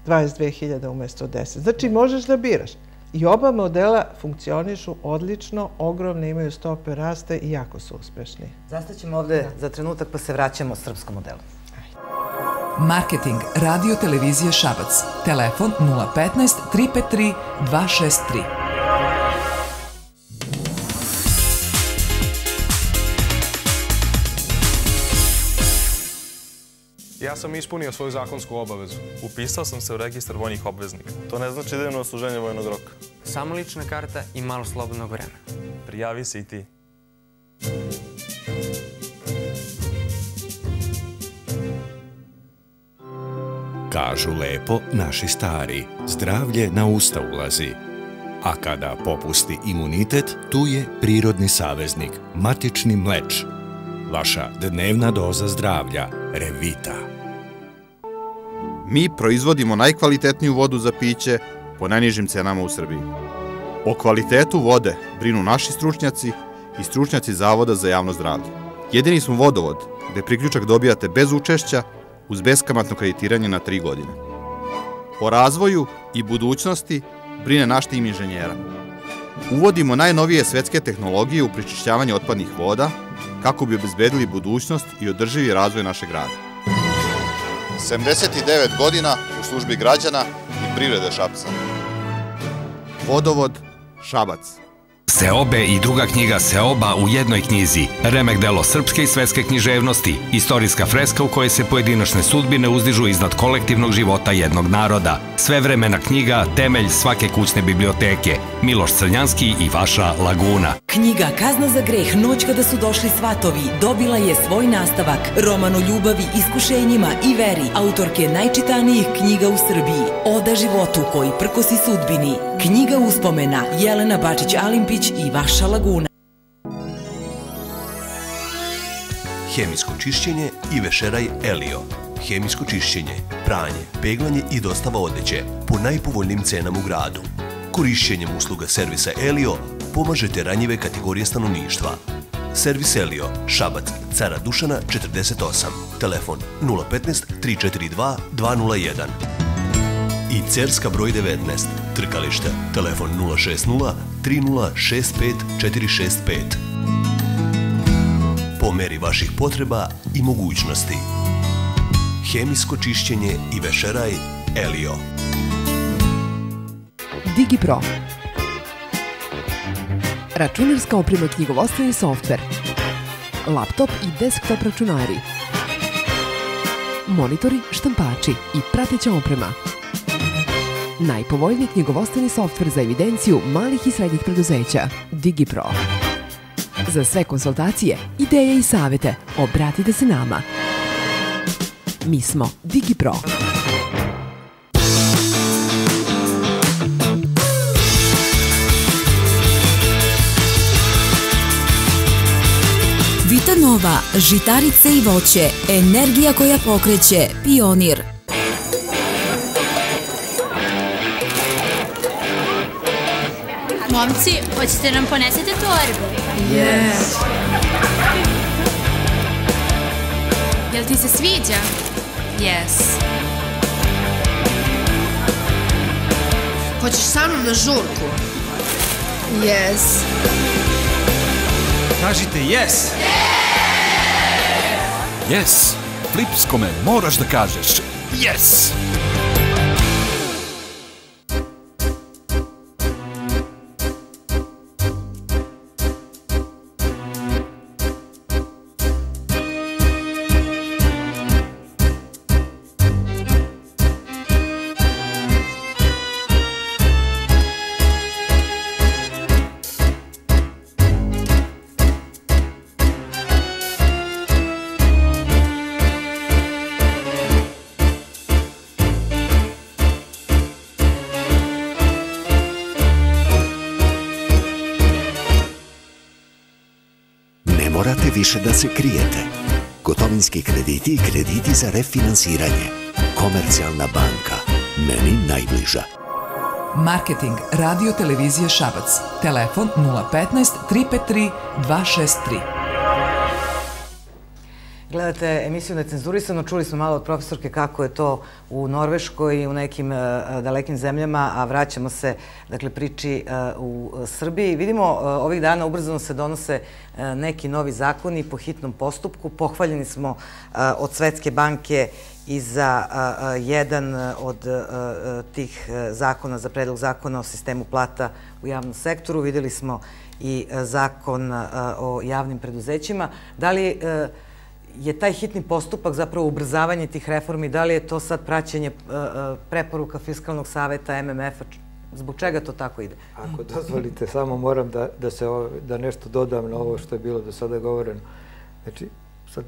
22.000 umesto 10. Znači, možeš da biraš. I oba modela funkcionišu odlično, ogromne imaju stope raste i jako su uspešni. Zastaćemo ovde da. za trenutak pa se vraćamo srpskom modelu. Marketing Radio Televizije Šabac. Telefon 015 353 263. Ja sam ispunio svoju zakonsku obavezu. Upisao sam se u registar vojnih obveznika. To ne znači da idem na osluženje vojnog roka. Samo lična karta i malo slobodnog vremena. Prijavi se i ti. Kažu lepo naši stari, zdravlje na usta ulazi. A kada popusti imunitet, tu je prirodni saveznik, matični mleč. Vaša dnevna doza zdravlja, Revita. Mi proizvodimo najkvalitetniju vodu za piće po najnižim cenama u Srbiji. O kvalitetu vode brinu naši stručnjaci i stručnjaci Zavoda za javno zdravlje. Jedini smo vodovod gde priključak dobijate bez učešća uz beskamatno kreditiranje na tri godine. O razvoju i budućnosti brine naš tim inženjera. Uvodimo najnovije svetske tehnologije u pričišćavanje otpadnih voda kako bi obezbedili budućnost i održivi razvoj našeg grada. 79 godina u službi građana i privrede Šapca. Vodovod Šabac. Seobe i druga knjiga Seoba u jednoj knjizi. Remek delo srpske i svetske književnosti. Istorijska freska u kojoj se pojedinačne sudbine uzdižu iznad kolektivnog života jednog naroda. Svevremena knjiga, temelj svake kućne biblioteke. Miloš Crnjanski i vaša Laguna. Knjiga Kazna za greh, noć kada su došli svatovi, dobila je svoj nastavak. Roman o ljubavi, iskušenjima i veri. Autorke najčitanijih knjiga u Srbiji. Oda životu koji prkosi sudbini. Knjiga uspomena Jelena Bačić-Alimpić i vaša Laguna. Hemijsko čišćenje i vešeraj Elio. Hemijsko čišćenje, pranje, peglanje i dostava odeće po najpovoljnim cenama u gradu. Korišćenjem usluga servisa Elio pomažete ranjive kategorije stanovništva. Servis Elio, Šabac, Cara Dušana 48, telefon 015 342 201. I Cerska broj 19, Trkalište, telefon 060 3065 465. Po meri vaših potreba i mogućnosti. Hemijsko čišćenje i vešeraj Elio. DigiPro Računarska oprema knjigovodstveni softver Laptop i desktop računari monitori, štampači i prateća oprema. Najpovoljniji knjigovostani softver za evidenciju malih i srednjih preduzeća DigiPro. Za sve konsultacije, ideje i savete obratite se nama. Mi smo DigiPro. Vitanova, žitarice i voće, energija koja pokreće, pionir. Momci, hoćete nam ponesete torbu? Yes. Jel ti se sviđa? Yes. Hoćeš sa mnom na žurku? Yes. Kažite yes! Yes! Flipskome moraš da kažeš yes! Ne više da se krijete. Gotovinski krediti i krediti za refinansiranje. Komercijalna banka. Meni najbliža. Marketing Radio Televizije Šabac. Telefon 015 353 263. Gledate emisiju Necenzurisano, čuli smo malo od profesorke kako je to u Norveškoj i u nekim uh, dalekim zemljama, a vraćamo se dakle, priči uh, u Srbiji. Vidimo, uh, ovih dana ubrzano se donose neki novi zakoni po hitnom postupku. Pohvaljeni smo od Svetske banke i za jedan od tih zakona, za predlog zakona o sistemu plata u javnom sektoru. Videli smo i zakon o javnim preduzećima. Da li je taj hitni postupak zapravo ubrzavanje tih reformi, da li je to sad praćenje preporuka Fiskalnog saveta MMF-a? Zbog čega to tako ide? Ako dozvolite, samo moram da, da, se, da nešto dodam na ovo što je bilo do sada govoreno. Znači, sad,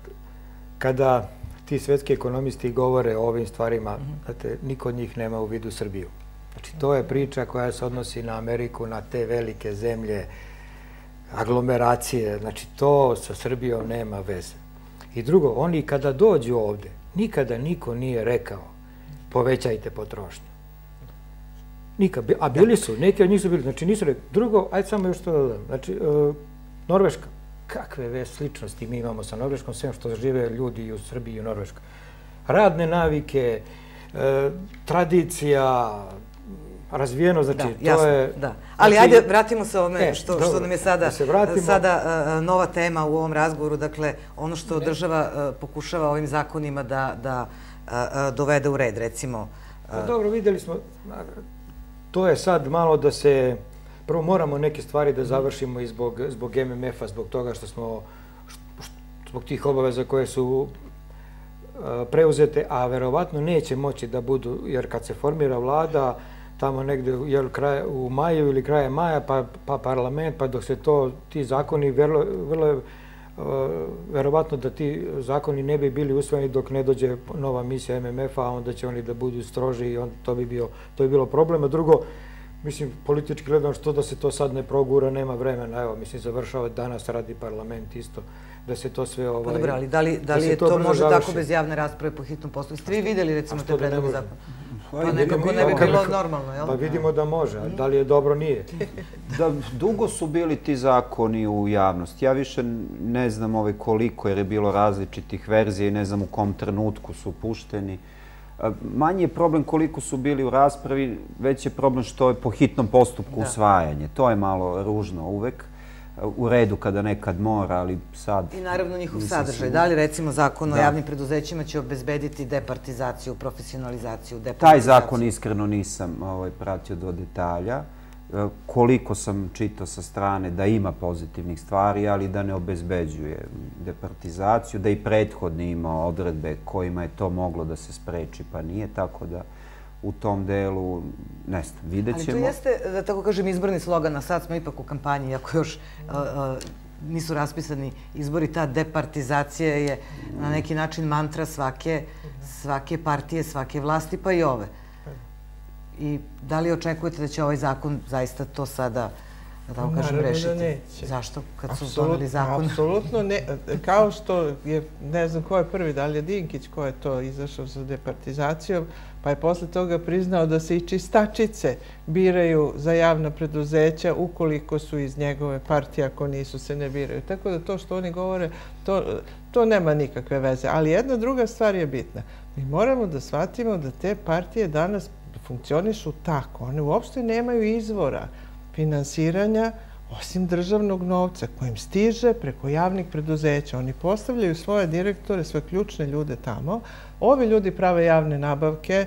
kada ti svetski ekonomisti govore o ovim stvarima, znate, niko od njih nema u vidu Srbiju. Znači, to je priča koja se odnosi na Ameriku, na te velike zemlje, aglomeracije. Znači, to sa Srbijom nema veze. I drugo, oni kada dođu ovde, nikada niko nije rekao povećajte potrošnju. Nikad. A bili su, neki od njih su bili. Znači nisu rekli. Drugo, ajde samo još to da dodam. Znači, uh, Norveška. Kakve ve sličnosti mi imamo sa Norveškom, sve što žive ljudi i u Srbiji i u Norveškoj. Radne navike, uh, tradicija, razvijeno, znači da, to je... Da. Ali znači, ajde, vratimo se ovome e, što, dobro, što nam je sada, da sada uh, nova tema u ovom razgovoru, dakle, ono što ne. država uh, pokušava ovim zakonima da, da uh, dovede u red, recimo... Pa dobro, videli smo, to je sad malo da se, prvo moramo neke stvari da završimo i zbog, zbog MMF-a, zbog toga što smo, zbog tih obaveza koje su preuzete, a verovatno neće moći da budu, jer kad se formira vlada, tamo negde jel, kraj, u maju ili kraje maja, pa, pa parlament, pa dok se to, ti zakoni, vrlo, vrlo je verovatno da ti zakoni ne bi bili usvojeni dok ne dođe nova misija MMF-a, a onda će oni da budu stroži i on, to, bi bio, to bi bilo problem. A drugo, mislim, politički gledano što da se to sad ne progura, nema vremena. Evo, mislim, završava danas radi parlament isto da se to sve... Ovaj, pa dobro, ali da li, da li je to, to može tako bez javne rasprave po hitnom postupku? Ste vi videli, recimo, te predlog zakona? Pa nekako ne bi bilo normalno, jel? Pa vidimo da može, a da li je dobro, nije. [laughs] Da, dugo su bili ti zakoni u javnosti. Ja više ne znam ovaj koliko, jer je bilo različitih verzija i ne znam u kom trenutku su pušteni. Manji je problem koliko su bili u raspravi, već je problem što je po hitnom postupku usvajanje. To je malo ružno uvek u redu kada nekad mora, ali sad... I naravno njihov sadržaj. Da li recimo zakon o javnim preduzećima će obezbediti departizaciju, profesionalizaciju, departizaciju? Taj zakon iskreno nisam ovaj, pratio do detalja. koliko sam čitao sa strane da ima pozitivnih stvari, ali da ne obezbeđuje departizaciju, da i prethodni ima odredbe kojima je to moglo da se spreči, pa nije, tako da u tom delu, ne znam, vidjet ćemo. Ali to jeste, da tako kažem, izborni slogan, a sad smo ipak u kampanji, ako još nisu raspisani izbori, ta departizacija je na neki način mantra svake, svake partije, svake vlasti, pa i ove. I da li očekujete da će ovaj zakon zaista to sada da tako kažem, rešiti? Naravno da neće. Zašto? Kad su doneli zakon? Apsolutno ne. Kao što je, ne znam ko je prvi, da li je Dinkić ko je to izašao sa departizacijom, pa je posle toga priznao da se i čistačice biraju za javna preduzeća ukoliko su iz njegove partije, ako nisu se ne biraju. Tako da to što oni govore, to, to nema nikakve veze. Ali jedna druga stvar je bitna. Mi moramo da shvatimo da te partije danas funkcionišu tako. One uopšte nemaju izvora finansiranja osim državnog novca kojim stiže preko javnih preduzeća. Oni postavljaju svoje direktore, svoje ključne ljude tamo. Ovi ljudi prave javne nabavke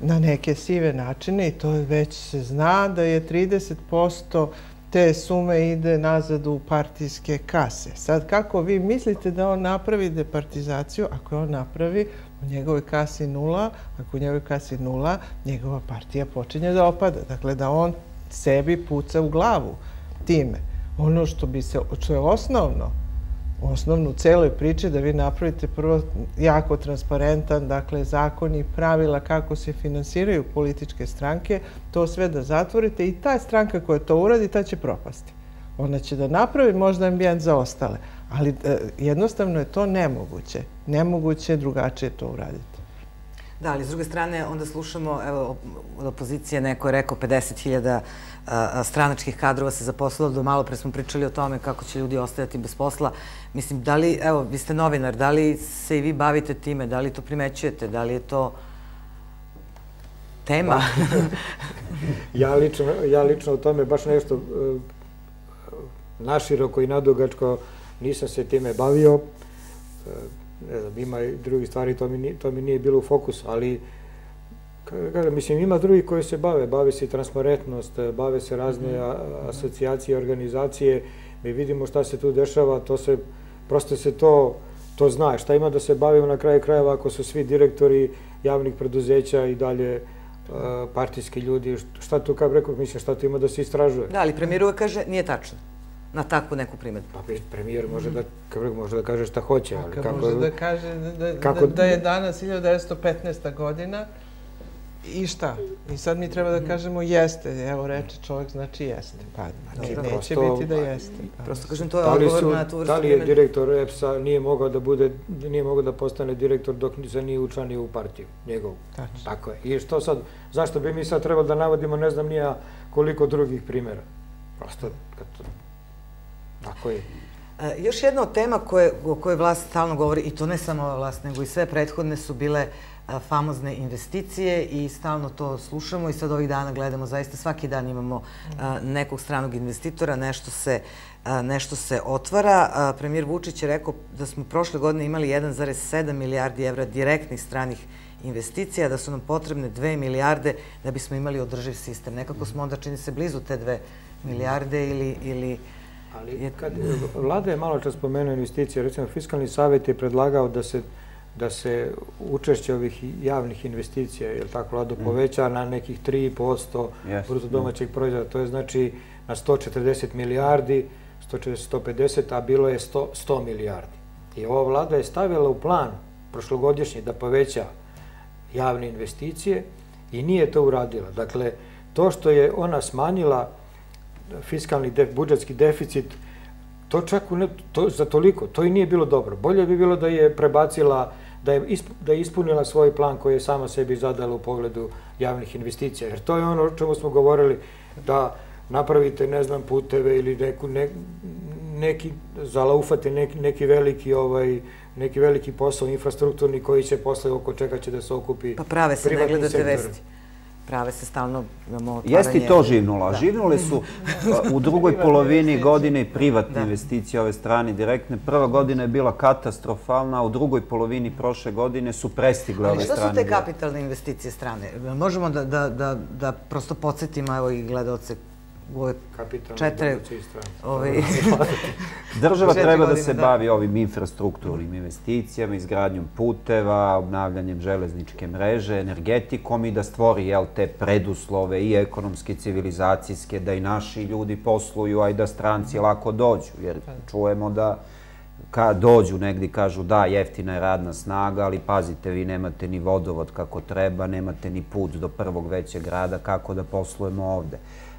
na neke sive načine i to već se zna da je 30% te sume ide nazad u partijske kase. Sad, kako vi mislite da on napravi departizaciju? Ako je on napravi, u njegovoj kasi nula, ako u njegovoj kasi nula, njegova partija počinje da opada. Dakle, da on sebi puca u glavu time. Ono što bi se, što je osnovno, osnovno u celoj priči da vi napravite prvo jako transparentan, dakle, zakon i pravila kako se finansiraju političke stranke, to sve da zatvorite i ta stranka koja to uradi, ta će propasti. Ona će da napravi možda ambijent za ostale, ali e, jednostavno je to nemoguće. Nemoguće je drugačije to uraditi. Da, ali s druge strane onda slušamo, evo, od opozicije neko je rekao 50.000 stranačkih kadrova se zaposlilo, do malo pre smo pričali o tome kako će ljudi ostajati bez posla. Mislim, da li, evo, vi ste novinar, da li se i vi bavite time, da li to primećujete, da li je to tema? [laughs] ja, lično, ja lično o tome baš nešto e, naširoko i nadugačko nisam se time bavio. Ne znam, ima i drugi stvari, to mi, to mi nije bilo u fokusu, ali Kada, mislim, ima drugi koji se bave, bave se transparentnost, bave se razne mhm. asocijacije, organizacije, mi vidimo šta se tu dešava, to se, prosto se to, to zna, šta ima da se bavimo na kraju krajeva ako su svi direktori javnih preduzeća i dalje partijski ljudi, šta tu, kao rekao, mislim, šta tu ima da se istražuje. Da, ali premijer kaže, nije tačno na takvu neku primetbu. Pa premijer može da, kako može da kaže šta hoće, ali kako... Može da kaže da, da, da je danas 1915. godina, I šta? I sad mi treba da kažemo jeste. Evo reče čovjek, znači jeste. Pa, znači, neće biti da jeste. Pa. Prosto kažem, to je odgovor na tu vrstu Da li je direktor EPS-a nije mogao da bude, nije mogao da postane direktor dok se nije učlanio u partiju, njegov. Tačno. Tako je. I što sad, zašto bi mi sad trebali da navodimo, ne znam nija koliko drugih primjera. Prosto, kad to, tako je. E, još jedna od tema koje, o kojoj vlast stalno govori, i to ne samo ova vlast, nego i sve prethodne su bile famozne investicije i stalno to slušamo i sad ovih dana gledamo, zaista svaki dan imamo nekog stranog investitora, nešto se, nešto se otvara. Premijer Vučić je rekao da smo prošle godine imali 1,7 milijardi evra direktnih stranih investicija, da su nam potrebne 2 milijarde da bismo imali održiv sistem. Nekako smo onda čini se blizu te 2 milijarde ili... ili Ali kad vlada je malo čas spomenuo investicije, recimo Fiskalni savjet je predlagao da se da se učešće ovih javnih investicija, je tako, Vlado, mm. poveća na nekih 3% bruto domaćeg proizvoda. To je znači na 140 milijardi, 140, 150, a bilo je 100, 100 milijardi. I ova vlada je stavila u plan prošlogodišnji da poveća javne investicije i nije to uradila. Dakle, to što je ona smanjila fiskalni budžetski deficit, to čak to, za toliko, to i nije bilo dobro. Bolje bi bilo da je prebacila da je, da je ispunila svoj plan koji je sama sebi zadala u pogledu javnih investicija. Jer to je ono o čemu smo govorili, da napravite, ne znam, puteve ili neku, ne, neki, zalaufate neki, neki veliki ovaj, neki veliki posao infrastrukturni koji će posle oko čega će da se okupi Pa prave se, ne gledate vesti prave se stalno imamo otvaranje... Jeste i to živnula. Živnule su [laughs] u drugoj polovini godine i privatne investicije ove strane direktne. Prva godina je bila katastrofalna, a u drugoj polovini prošle godine su prestigle ove strane. Ali što su te kapitalne investicije strane? Možemo da, da, da, da prosto podsjetimo evo i gledalce u ove četiri... Ovaj, [laughs] Država treba da se bavi ovim infrastrukturnim investicijama, izgradnjom puteva, obnavljanjem železničke mreže, energetikom i da stvori jel, te preduslove i ekonomske, civilizacijske, da i naši ljudi posluju, a i da stranci lako dođu. Jer čujemo da ka, dođu negdje kažu da, jeftina je radna snaga, ali pazite, vi nemate ni vodovod kako treba, nemate ni put do prvog većeg grada, kako da poslujemo ovde.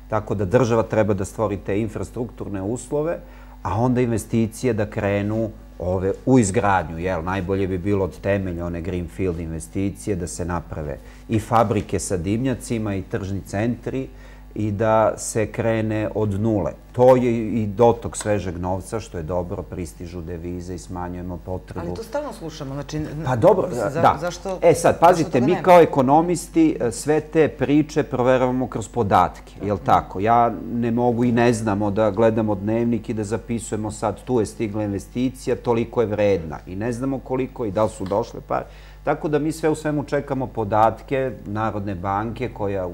Tako da država treba da stvori te infrastrukturne uslove, a onda investicije da krenu ove, u izgradnju. Jel? Najbolje bi bilo od temelja one Greenfield investicije da se naprave i fabrike sa dimnjacima i tržni centri, i da se krene od nule. To je i dotok svežeg novca, što je dobro, pristižu devize i smanjujemo potrebu. Ali to stalno slušamo. Znači, pa dobro, da. Zašto, e sad, pazite, mi kao ekonomisti e, sve te priče proveravamo kroz podatke, je li tako? Ja ne mogu i ne znamo da gledamo dnevnik i da zapisujemo sad tu je stigla investicija, toliko je vredna i ne znamo koliko i da li su došle pare. Tako da mi sve u svemu čekamo podatke Narodne banke koja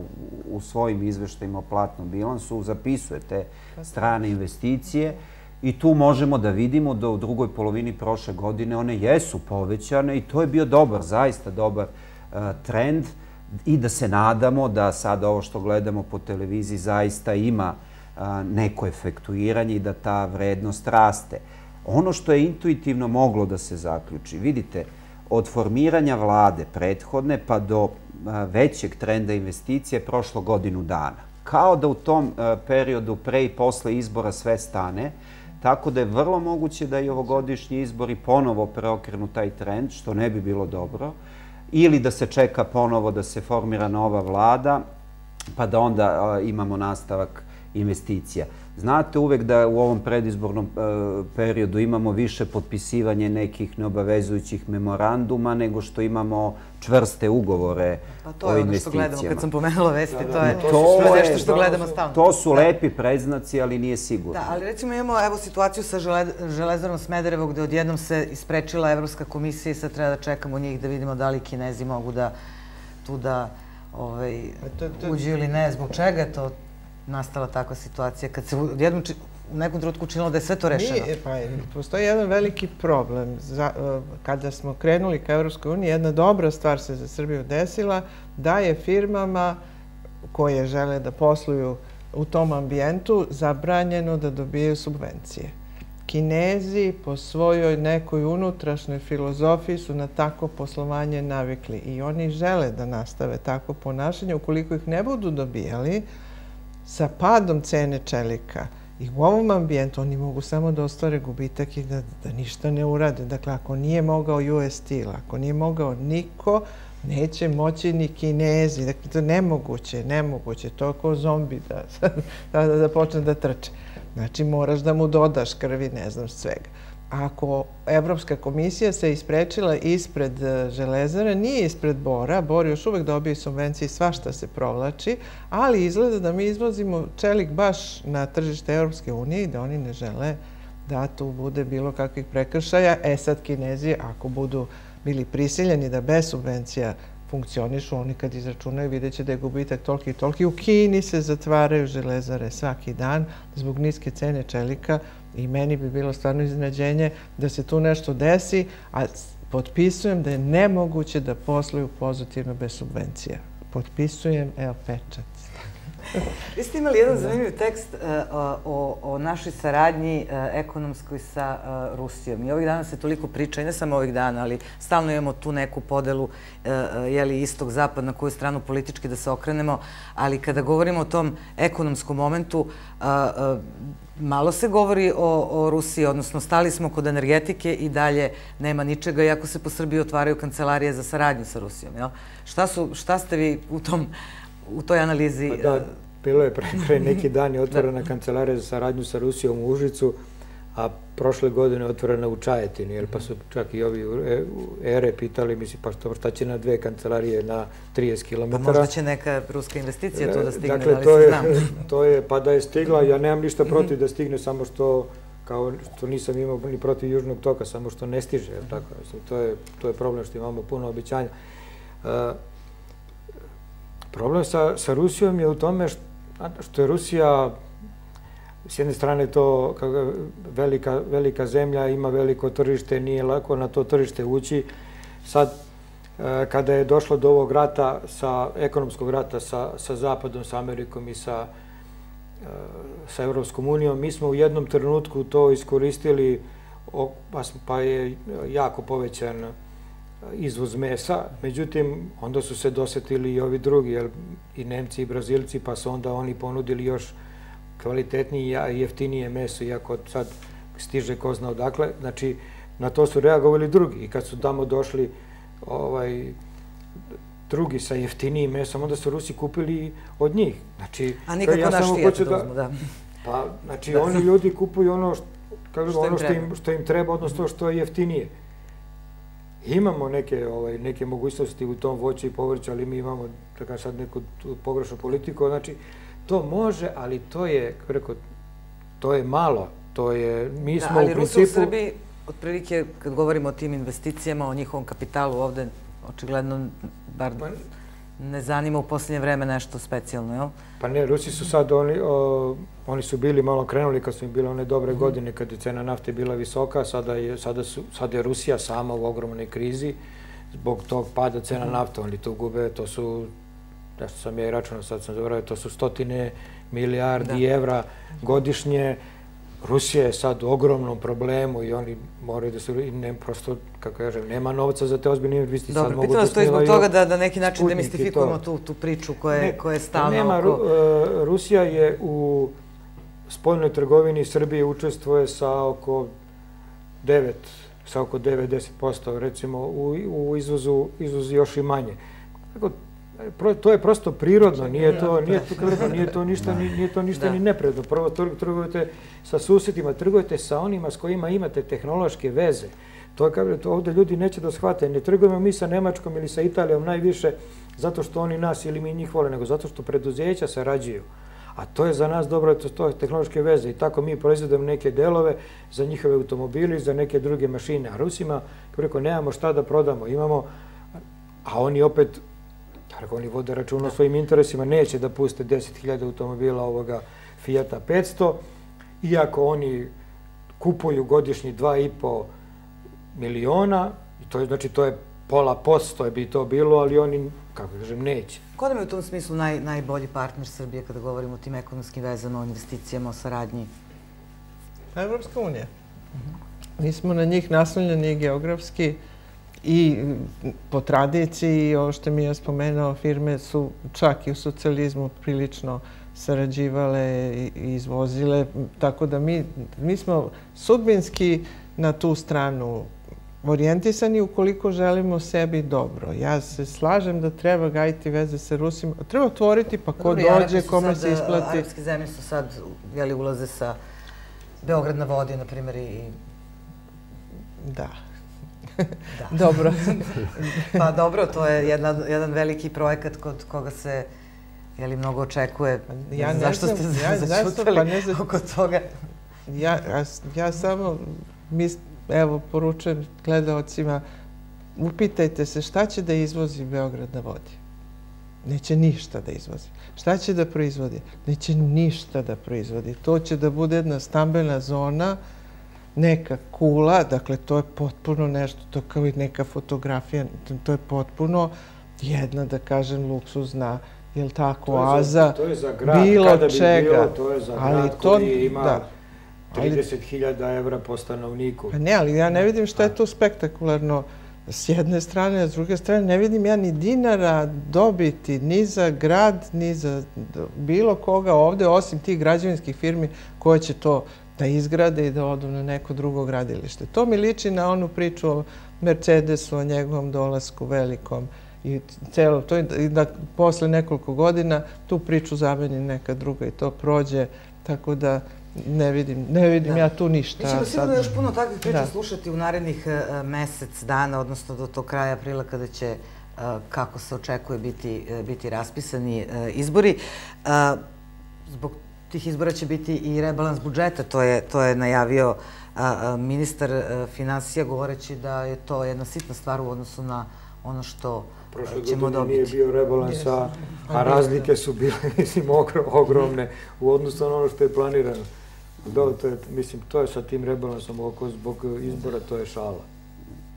u svojim izveštajima o platnom bilansu zapisuje te strane investicije i tu možemo da vidimo da u drugoj polovini prošle godine one jesu povećane i to je bio dobar, zaista dobar e, trend i da se nadamo da sad ovo što gledamo po televiziji zaista ima e, neko efektuiranje i da ta vrednost raste. Ono što je intuitivno moglo da se zaključi, vidite, od formiranja vlade prethodne pa do većeg trenda investicije prošlo godinu dana. Kao da u tom periodu pre i posle izbora sve stane, tako da je vrlo moguće da i ovogodišnji izbori ponovo preokrenu taj trend, što ne bi bilo dobro, ili da se čeka ponovo da se formira nova vlada, pa da onda imamo nastavak investicija. Znate uvek da u ovom predizbornom e, periodu imamo više potpisivanje nekih neobavezujućih memoranduma nego što imamo čvrste ugovore o investicijama. Pa to je ono što gledamo kad sam pomenula vesti, to je nešto što gledamo stalno. To su lepi predznaci, ali nije sigurno. Da, ali recimo imamo evo situaciju sa Železarom Smederevo gde odjednom se isprečila Evropska komisija i sad treba da čekamo njih da vidimo da li Kinezi mogu da tu da ovaj, uđu ili ne. Zbog čega je to nastala takva situacija, kad se jednom u nekom trenutku učinilo da je sve to rešeno? Pa, postoji jedan veliki problem. E, kada smo krenuli ka Evropskoj uniji, jedna dobra stvar se za Srbiju desila, da je firmama koje žele da posluju u tom ambijentu zabranjeno da dobijaju subvencije. Kinezi po svojoj nekoj unutrašnjoj filozofiji su na tako poslovanje navikli i oni žele da nastave tako ponašanje. Ukoliko ih ne budu dobijali, sa padom cene čelika i u ovom ambijentu oni mogu samo da ostvare gubitak i da, da ništa ne urade. Dakle, ako nije mogao US Steel, ako nije mogao niko, neće moći ni kinezi. Dakle, to je nemoguće, nemoguće. To je kao zombi da, [laughs] da, da, da počne da trče. Znači, moraš da mu dodaš krvi, ne znam, svega ako Evropska komisija se isprečila ispred e, železara, nije ispred Bora, Bor još uvek dobije subvencije svašta se provlači, ali izgleda da mi izvozimo čelik baš na tržište Evropske unije i da oni ne žele da tu bude bilo kakvih prekršaja. E sad Kinezi, ako budu bili prisiljeni da bez subvencija funkcionišu, oni kad izračunaju vidjet će da je gubitak toliki i toliki. U Kini se zatvaraju železare svaki dan zbog niske cene čelika, I meni bi bilo stvarno iznenađenje da se tu nešto desi, a potpisujem da je nemoguće da posluju pozitivno bez subvencija. Potpisujem, evo, pečat. [laughs] Vi ste imali jedan zanimljiv tekst e, o, o našoj saradnji e, ekonomskoj sa e, Rusijom. I ovih dana se toliko priča, i ne samo ovih dana, ali stalno imamo tu neku podelu jeli, istog zapad na koju stranu politički da se okrenemo. Ali kada govorimo o tom ekonomskom momentu, Malo se govori o, o Rusiji, odnosno stali smo kod energetike i dalje nema ničega, iako se po Srbiji otvaraju kancelarije za saradnju sa Rusijom. Jel? Šta, su, šta ste vi u, tom, u toj analizi... Pa da, bilo je pre, pre [laughs] neki dan je otvorena kancelarija za saradnju sa Rusijom u Užicu, a prošle godine otvorena u Čajetini, jer pa su čak i ovi ere pitali, misli, pa što, šta će na dve kancelarije na 30 km? Pa možda će neka ruska investicija tu da stigne, dakle, ali se znam. [laughs] To je, pa da je stigla, ja nemam ništa protiv da stigne, samo što kao što nisam imao ni protiv Južnog toka, samo što ne stiže, tako, mislim, to je, to je problem što imamo puno običanja. Uh, problem sa, sa Rusijom je u tome što što je Rusija s jedne strane to velika, velika zemlja, ima veliko tržište, nije lako na to tržište ući. Sad, e, kada je došlo do ovog rata, sa, ekonomskog rata sa, sa Zapadom, sa Amerikom i sa, e, sa Evropskom unijom, mi smo u jednom trenutku to iskoristili, pa, pa je jako povećan izvoz mesa, međutim, onda su se dosetili i ovi drugi, jel, i Nemci i Brazilci, pa su onda oni ponudili još kvalitetnije i jeftinije meso, iako sad stiže ko zna odakle. Znači, na to su reagovali drugi. I kad su tamo došli ovaj, drugi sa jeftinijim mesom, onda su Rusi kupili od njih. Znači, A nikako ja naš fijet da, uzmu, da. Pa, znači, da. oni ljudi kupuju ono što, kažem, što, ono što, im, što im treba, odnosno što je jeftinije. Imamo neke, ovaj, neke mogućnosti u tom voću i povrću, ali mi imamo, da kažem sad, neku pogrešnu politiku. Znači, To može, ali to je, kako to je malo. To je, mi da, smo u principu... Ali Rusi u Srbiji, otprilike, kad govorimo o tim investicijama, o njihovom kapitalu ovde, očigledno, bar ne zanima u posljednje vreme nešto specijalno, jel? Pa ne, Rusi su sad, oni, o, oni su bili malo krenuli kad su im bile one dobre mm. godine, kad je cena nafte bila visoka, sada je, sada su, sada je Rusija sama u ogromnoj krizi, zbog tog pada cena mm. nafte, oni tu gube, to su nešto sam ja i računao, sad sam zaboravio, to su stotine milijardi da. evra godišnje. Rusija je sad u ogromnom problemu i oni moraju da se, ne, prosto, kako kažem, nema novca za te ozbiljne investicije. Dobro, pitam vas to je zbog toga da, da neki način demistifikujemo tu, tu priču koja je, koja je stalna nema, oko... Ru, uh, Rusija je u spoljnoj trgovini Srbije učestvuje sa oko 9, sa oko 9-10%, recimo u, u izvozu, izvozu još i manje. Tako, to je prosto prirodno, nije to, nije to, krvno, nije to ništa, nije to ništa ni nepredno. Prvo trgujete sa susjetima, trgujete sa onima s kojima imate tehnološke veze. To je to ovde ljudi neće da shvate. Ne trgujemo mi sa Nemačkom ili sa Italijom najviše zato što oni nas ili mi njih vole, nego zato što preduzeća sarađuju. A to je za nas dobro, to, to je tehnološke veze. I tako mi proizvodimo neke delove za njihove automobili, za neke druge mašine. A Rusima, kako nemamo šta da prodamo. Imamo, a oni opet Tako oni vode računa o svojim interesima, neće da puste 10.000 automobila ovoga Fijata 500, iako oni kupuju godišnji 2,5 miliona, i to je, znači to je pola posto bi to bilo, ali oni, kako kažem, neće. Ko nam je u tom smislu naj, najbolji partner Srbije kada govorimo o tim ekonomskim vezama, o investicijama, o saradnji? Evropska unija. Mi smo na njih naslovljeni geografski, i po tradiciji, ovo što mi je spomenuo, firme su čak i u socijalizmu prilično sarađivale i izvozile, tako da mi, mi smo sudbinski na tu stranu orijentisani ukoliko želimo sebi dobro. Ja se slažem da treba gajiti veze sa Rusima. Treba otvoriti pa ko dođe, kome se isplati. Arabske zemlje su sad, jeli, ulaze sa Beograd na vodi, na primjer, i... Da. [laughs] dobro. [laughs] pa dobro, to je jedna, jedan veliki projekat kod koga se je li mnogo očekuje. Ja ne Zašto znam, ste ja, [laughs] začutali pa ne znam, oko toga? Ja, ja, ja samo mis, evo, poručujem gledalcima, upitajte se šta će da izvozi Beograd na vodi. Neće ništa da izvozi. Šta će da proizvodi? Neće ništa da proizvodi. To će da bude jedna stambena zona neka kula, dakle to je potpuno nešto, to kao i neka fotografija, to je potpuno jedna, da kažem, luksuzna, jel tako, oaza, to je za grad, bilo kada bi čega. Bilo, to je za grad ali to, koji ima da. 30.000 evra po stanovniku. Pa ne, ali ja ne vidim šta je tu spektakularno s jedne strane, a s druge strane ne vidim ja ni dinara dobiti ni za grad, ni za bilo koga ovde, osim tih građevinskih firmi koje će to da izgrade i da odu na neko drugo gradilište. To mi liči na onu priču o Mercedesu, o njegovom dolasku velikom i celo to i da posle nekoliko godina tu priču zameni neka druga i to prođe, tako da ne vidim, ne vidim da. ja tu ništa. Mi ćemo sigurno još puno takvih priča da. slušati u narednih uh, mesec dana, odnosno do tog kraja aprila kada će, uh, kako se očekuje, biti, uh, biti raspisani izbori. Zbog tih izbora će biti i rebalans budžeta, to je, to je najavio a, a, ministar finansija govoreći da je to jedna sitna stvar u odnosu na ono što Prošle ćemo godine dobiti. nije bio rebalans, a, a razlike su bile, [laughs] mislim, ogro- ogromne u odnosu na ono što je planirano. Do, to je, mislim, to je sa tim rebalansom oko zbog izbora, to je šala.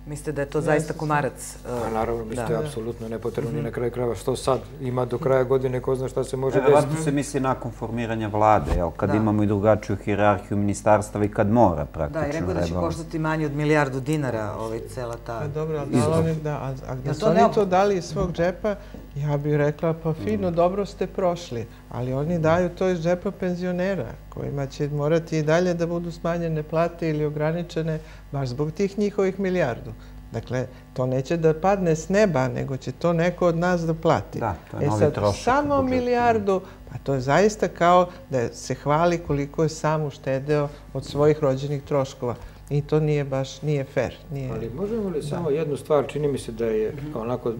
Mislite da je to zaista komarac? Pa naravno, mislim, to je apsolutno nepotrebno ni Mhm. na kraju krajeva. Što sad? Ima do kraja godine, ko zna šta se može desiti. Verovatno se misli nakon formiranja vlade, jel, kad Da. imamo i drugačiju hirarhiju ministarstava i kad mora praktično Da, i rekao da će rebalans. koštati manje od milijardu dinara ovaj cela ta... Pa dobro, ali da, oni, da, a, a da su to oni to dali iz svog džepa, ja bih rekla, pa fino, dobro ste prošli. Ali oni daju to iz džepa penzionera, kojima će morati i dalje da budu smanjene plate ili ograničene, baš zbog tih njihovih milijardu. Dakle, to neće da padne s neba, nego će to neko od nas da plati. Da, to je e novi sad, trošak samo budžetu. milijardu, pa to je zaista kao da se hvali koliko je sam uštedeo od svojih rođenih troškova. I to nije baš, nije fair. Nije... Ali možemo li samo jednu stvar, čini mi se da je onako,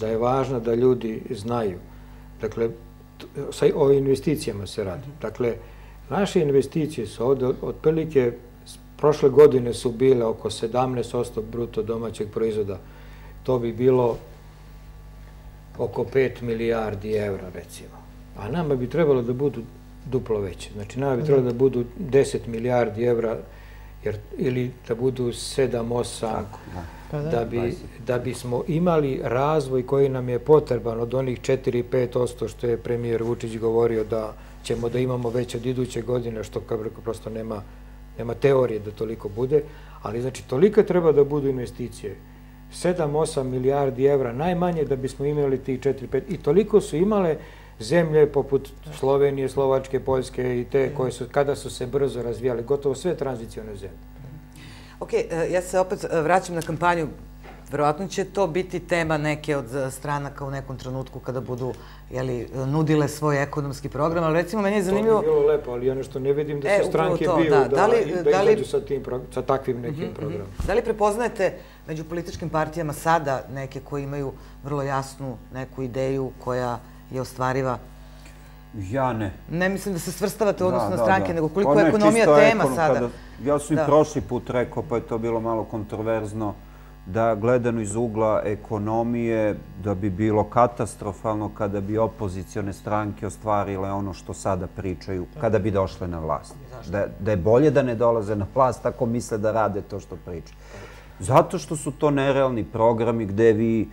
da je važno da ljudi znaju. Dakle, sa, o investicijama se radi. Dakle, naše investicije su ovde od- otprilike prošle godine su bile oko 17% bruto domaćeg proizvoda. To bi bilo oko 5 milijardi evra, recimo. A nama bi trebalo da budu duplo veće. Znači, nama bi trebalo da budu 10 milijardi evra jer, ili da budu 7-8 Pa da. da, bi, da bismo imali razvoj koji nam je potreban od onih 4-5% što je premijer Vučić govorio da ćemo da imamo već od iduće godine, što kao rekao, prosto nema, nema teorije da toliko bude, ali znači toliko treba da budu investicije. 7-8 milijardi evra najmanje da bismo imali tih 4-5 i toliko su imale zemlje poput Slovenije, Slovačke, Poljske i te koje su, kada su se brzo razvijale, gotovo sve tranzicione zemlje. Ok, e, ja se opet e, vraćam na kampanju. Verovatno će to biti tema neke od e, stranaka u nekom trenutku kada budu jeli, nudile svoj ekonomski program, ali recimo meni je zanimljivo... To bi bilo lepo, ali ono što ne vidim da E, se stranke to, biju da. da, Da li- da, da li- izađu sa, tim, sa takvim nekim Mhm, programom. mhm. Da li prepoznajete među političkim partijama sada neke koji imaju vrlo jasnu neku ideju koja je ostvariva? Ja ne. Ne mislim da se svrstavate u odnosu Da, na da, stranke, da. nego Pa koliko je ekonomija tema ekonom, sada. kada- ja sam Da. i prošli put rekao, pa je to bilo malo kontroverzno, da gledano iz ugla ekonomije, da bi bilo katastrofalno kada bi opozicione stranke ostvarile ono što sada pričaju, kada bi došle na vlast. Da, da je bolje da ne dolaze na vlast ako misle da rade to što pričaju. Zato što su to nerealni programi gde vi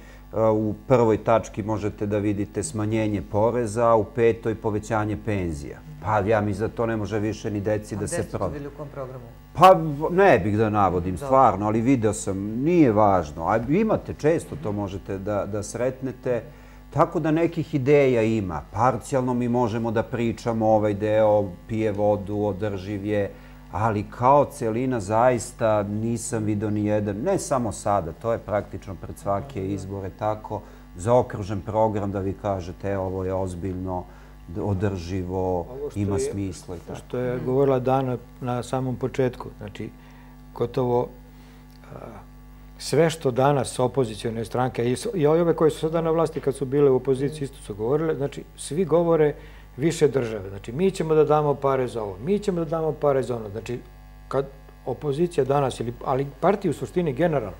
u prvoj tački možete da vidite smanjenje poreza, a u petoj povećanje penzija. Pa ja mi za to ne može više ni deci da A se gde ste to bili u kom programu? Pa ne bih da navodim stvarno, ali video sam, nije važno. A imate, često to možete da, da sretnete. Tako da nekih ideja ima. Parcijalno mi možemo da pričamo ovaj deo, pije vodu, održiv je, ali kao celina zaista nisam video ni jedan, ne samo sada, to je praktično pred svake izbore tako, zaokružen program da vi kažete, e, ovo je ozbiljno, održivo, ima je- smisla i tako. Što je govorila Dana na samom početku, znači, gotovo sve što danas opozicione stranke i ove koje su sada na vlasti kad su bile u opoziciji isto su govorile, znači svi govore više države. Znači mi ćemo da damo pare za ovo, mi ćemo da damo pare za ono. Znači kad opozicija danas, ili, ali partije u suštini generalno,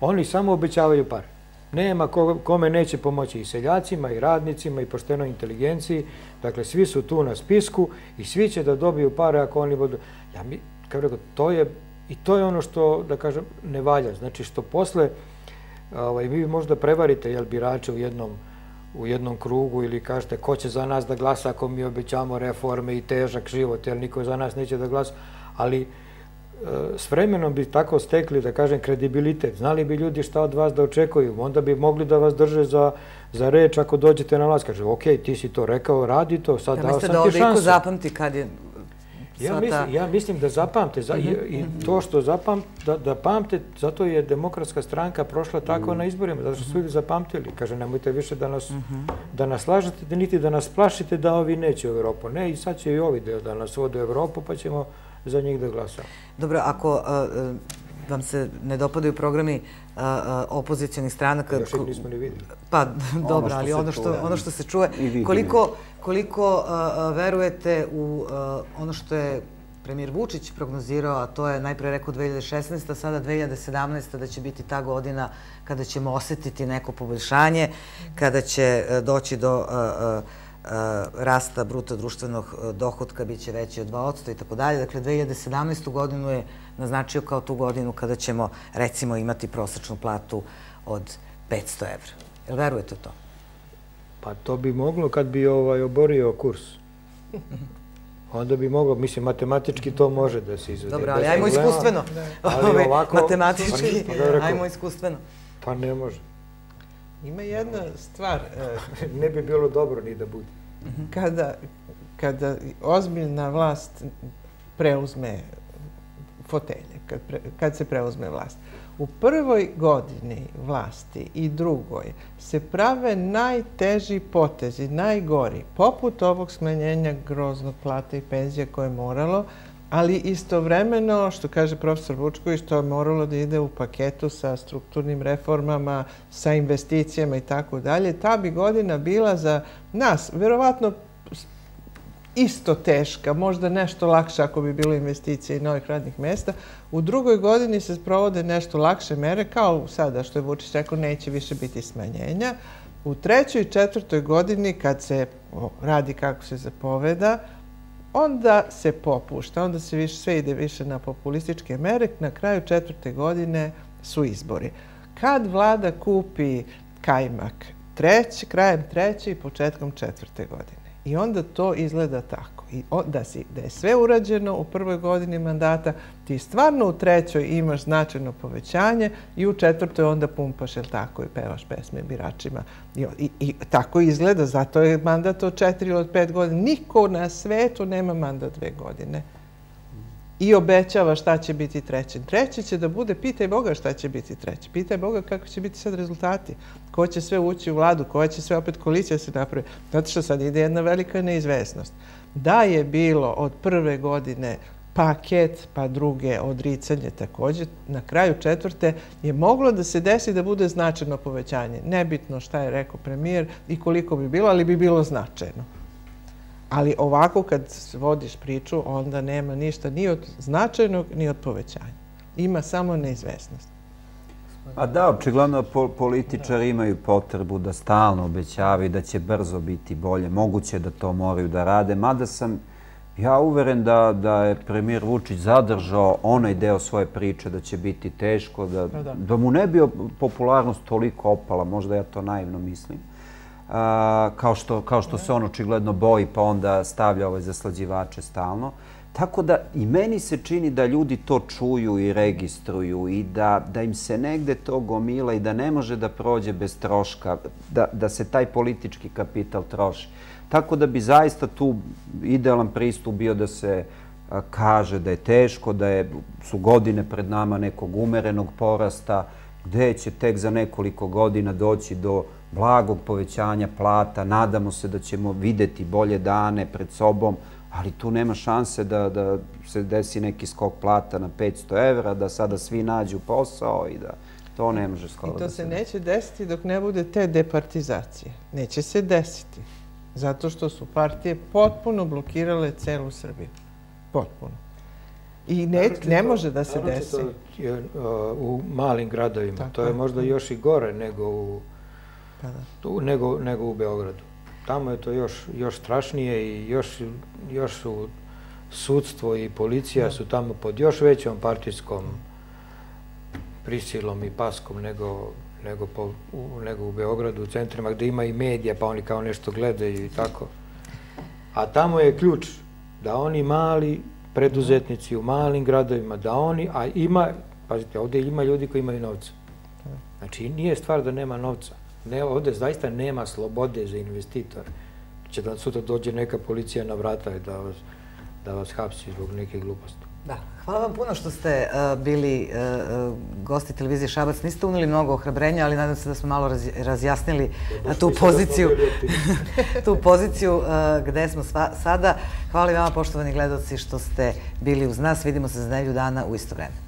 oni samo obećavaju pare. Nema ko, kome neće pomoći i seljacima, i radnicima, i poštenoj inteligenciji. Dakle, svi su tu na spisku i svi će da dobiju pare ako oni budu... Ja mi, kao rekao, to je, i to je ono što, da kažem, ne valja. Znači, što posle, ovaj, vi možda prevarite jel, birače u jednom, u jednom krugu ili kažete ko će za nas da glasa ako mi obećamo reforme i težak život, jer niko za nas neće da glasa, ali s vremenom bi tako stekli, da kažem, kredibilitet. Znali bi ljudi šta od vas da očekuju. Onda bi mogli da vas drže za, za reč ako dođete na vlast. Kaže, ok, ti si to rekao, radi to, sad Ja dao mislite sam da ti ovde iko šansu. zapamti kad je Ja ta- mislim, ja mislim da zapamte. Za, i, I to što zapam, da, da pamte, zato je demokratska stranka prošla tako na izborima, zato što su ljudi zapamtili. Kaže, nemojte više da nas, da nas lažete, da niti da nas plašite da ovi neće u Evropu. Ne, i sad će i ovi deo da nas vode u Evropu, pa ćemo za njih da glasamo. Dobro, ako vam se ne dopadaju programi opozicijalnih stranaka... Još ih nismo ni vidjeli. Pa, [laughs] Ono dobro, ali ono što, ono što se čuje, koliko, koliko verujete u ono što je premijer Vučić prognozirao, a to je najpre rekao 2016. a sada 2017. da će biti ta godina kada ćemo osetiti neko poboljšanje, kada će e, doći do rasta bruto društvenog dohodka, bit će veći od 2% i tako dalje. Dakle, 2017. godinu je naznačio kao tu godinu kada ćemo, recimo, imati prosečnu platu od 500 evra. Jel verujete to? Pa to bi moglo kad bi ovaj oborio kurs. Onda bi moglo, mislim, matematički to može da se izvede. Dobro, ali ajmo iskustveno. Ali ovako... Matematički, pa ajmo iskustveno. Pa ne može. Ima jedna stvar. E, [laughs] ne bi bilo dobro ni da bude. Kada, kada ozbiljna vlast preuzme fotelje, kad, pre, kad se preuzme vlast, U prvoj godini vlasti i drugoj se prave najteži potezi, najgori, poput ovog smanjenja groznog plata i penzija koje je moralo, ali istovremeno, što kaže profesor Vučković, to je moralo da ide u paketu sa strukturnim reformama, sa investicijama i tako dalje. Ta bi godina bila za nas, verovatno isto teška, možda nešto lakše ako bi bilo investicije i novih radnih mesta. U drugoj godini se sprovode nešto lakše mere, kao sada što je Vučić rekao, neće više biti smanjenja. U trećoj i četvrtoj godini, kad se radi kako se zapoveda, onda se popušta, onda se više, sve ide više na populističke mere. Na kraju četvrte godine su izbori. Kad vlada kupi kajmak treć, krajem treće i početkom četvrte godine. I onda to izgleda tako. I da, si, da je sve urađeno u prvoj godini mandata, ti stvarno u trećoj imaš značajno povećanje i u četvrtoj onda pumpaš, jel tako, i pevaš pesme biračima. I, i, I tako izgleda, zato je mandat od četiri ili od pet godina. Niko na svetu nema mandat dve godine i obećava šta će biti treći. Treći će da bude, pitaj Boga šta će biti treći. Pitaj Boga kako će biti sad rezultati. Ko će sve ući u vladu, koja će sve opet koalicija se napravi. Zato što sad ide jedna velika neizvesnost. Da je bilo od prve godine paket, pa druge odricanje takođe, na kraju četvrte je moglo da se desi da bude značajno povećanje. Nebitno šta je rekao premijer i koliko bi bilo, ali bi bilo značajno. Ali ovako kad vodiš priču, onda nema ništa ni od značajnog, ni od povećanja. Ima samo neizvesnost. A da, očigledno političari imaju potrebu da stalno obećavaju da će brzo biti bolje. Moguće da to moraju da rade, mada sam ja uveren da, da je premijer Vučić zadržao onaj deo svoje priče da će biti teško, da, pa da. da mu ne bi popularnost toliko opala, možda ja to naivno mislim kao što, kao što se on očigledno boji pa onda stavlja ove zaslađivače stalno. Tako da i meni se čini da ljudi to čuju i registruju i da, da im se negde to gomila i da ne može da prođe bez troška, da, da se taj politički kapital troši. Tako da bi zaista tu idealan pristup bio da se kaže da je teško, da je, su godine pred nama nekog umerenog porasta, gde će tek za nekoliko godina doći do blagog povećanja plata, nadamo se da ćemo videti bolje dane pred sobom, ali tu nema šanse da, da se desi neki skok plata na 500 evra, da sada svi nađu posao i da to ne može skoro da se... I to se neće desiti dok ne bude te departizacije. Neće se desiti. Zato što su partije potpuno blokirale celu Srbiju. Potpuno. I ne, ne može da se desi. U malim gradovima. To je možda još i gore nego u Pa da. Tu, nego, nego u Beogradu. Tamo je to još, još strašnije i još, još su sudstvo i policija da. su tamo pod još većom partijskom prisilom i paskom nego, nego, po, u, nego u Beogradu, u centrima gde ima i medija, pa oni kao nešto gledaju i tako. A tamo je ključ da oni mali preduzetnici u malim gradovima, da oni, a ima, pazite, ovde ima ljudi koji imaju novca. Da. Znači, nije stvar da nema novca ne, ovde zaista nema slobode za investitor. Će da sutra dođe neka policija na vrata i da vas, da vas hapsi zbog neke gluposti. Da, hvala vam puno što ste uh, bili uh, gosti televizije Šabac. Niste unili mnogo ohrabrenja, ali nadam se da smo malo raz, razjasnili uh, [laughs] tu poziciju, tu poziciju gde smo sva, sada. Hvala i vama, poštovani gledalci, što ste bili uz nas. Vidimo se za nedelju dana u isto vreme.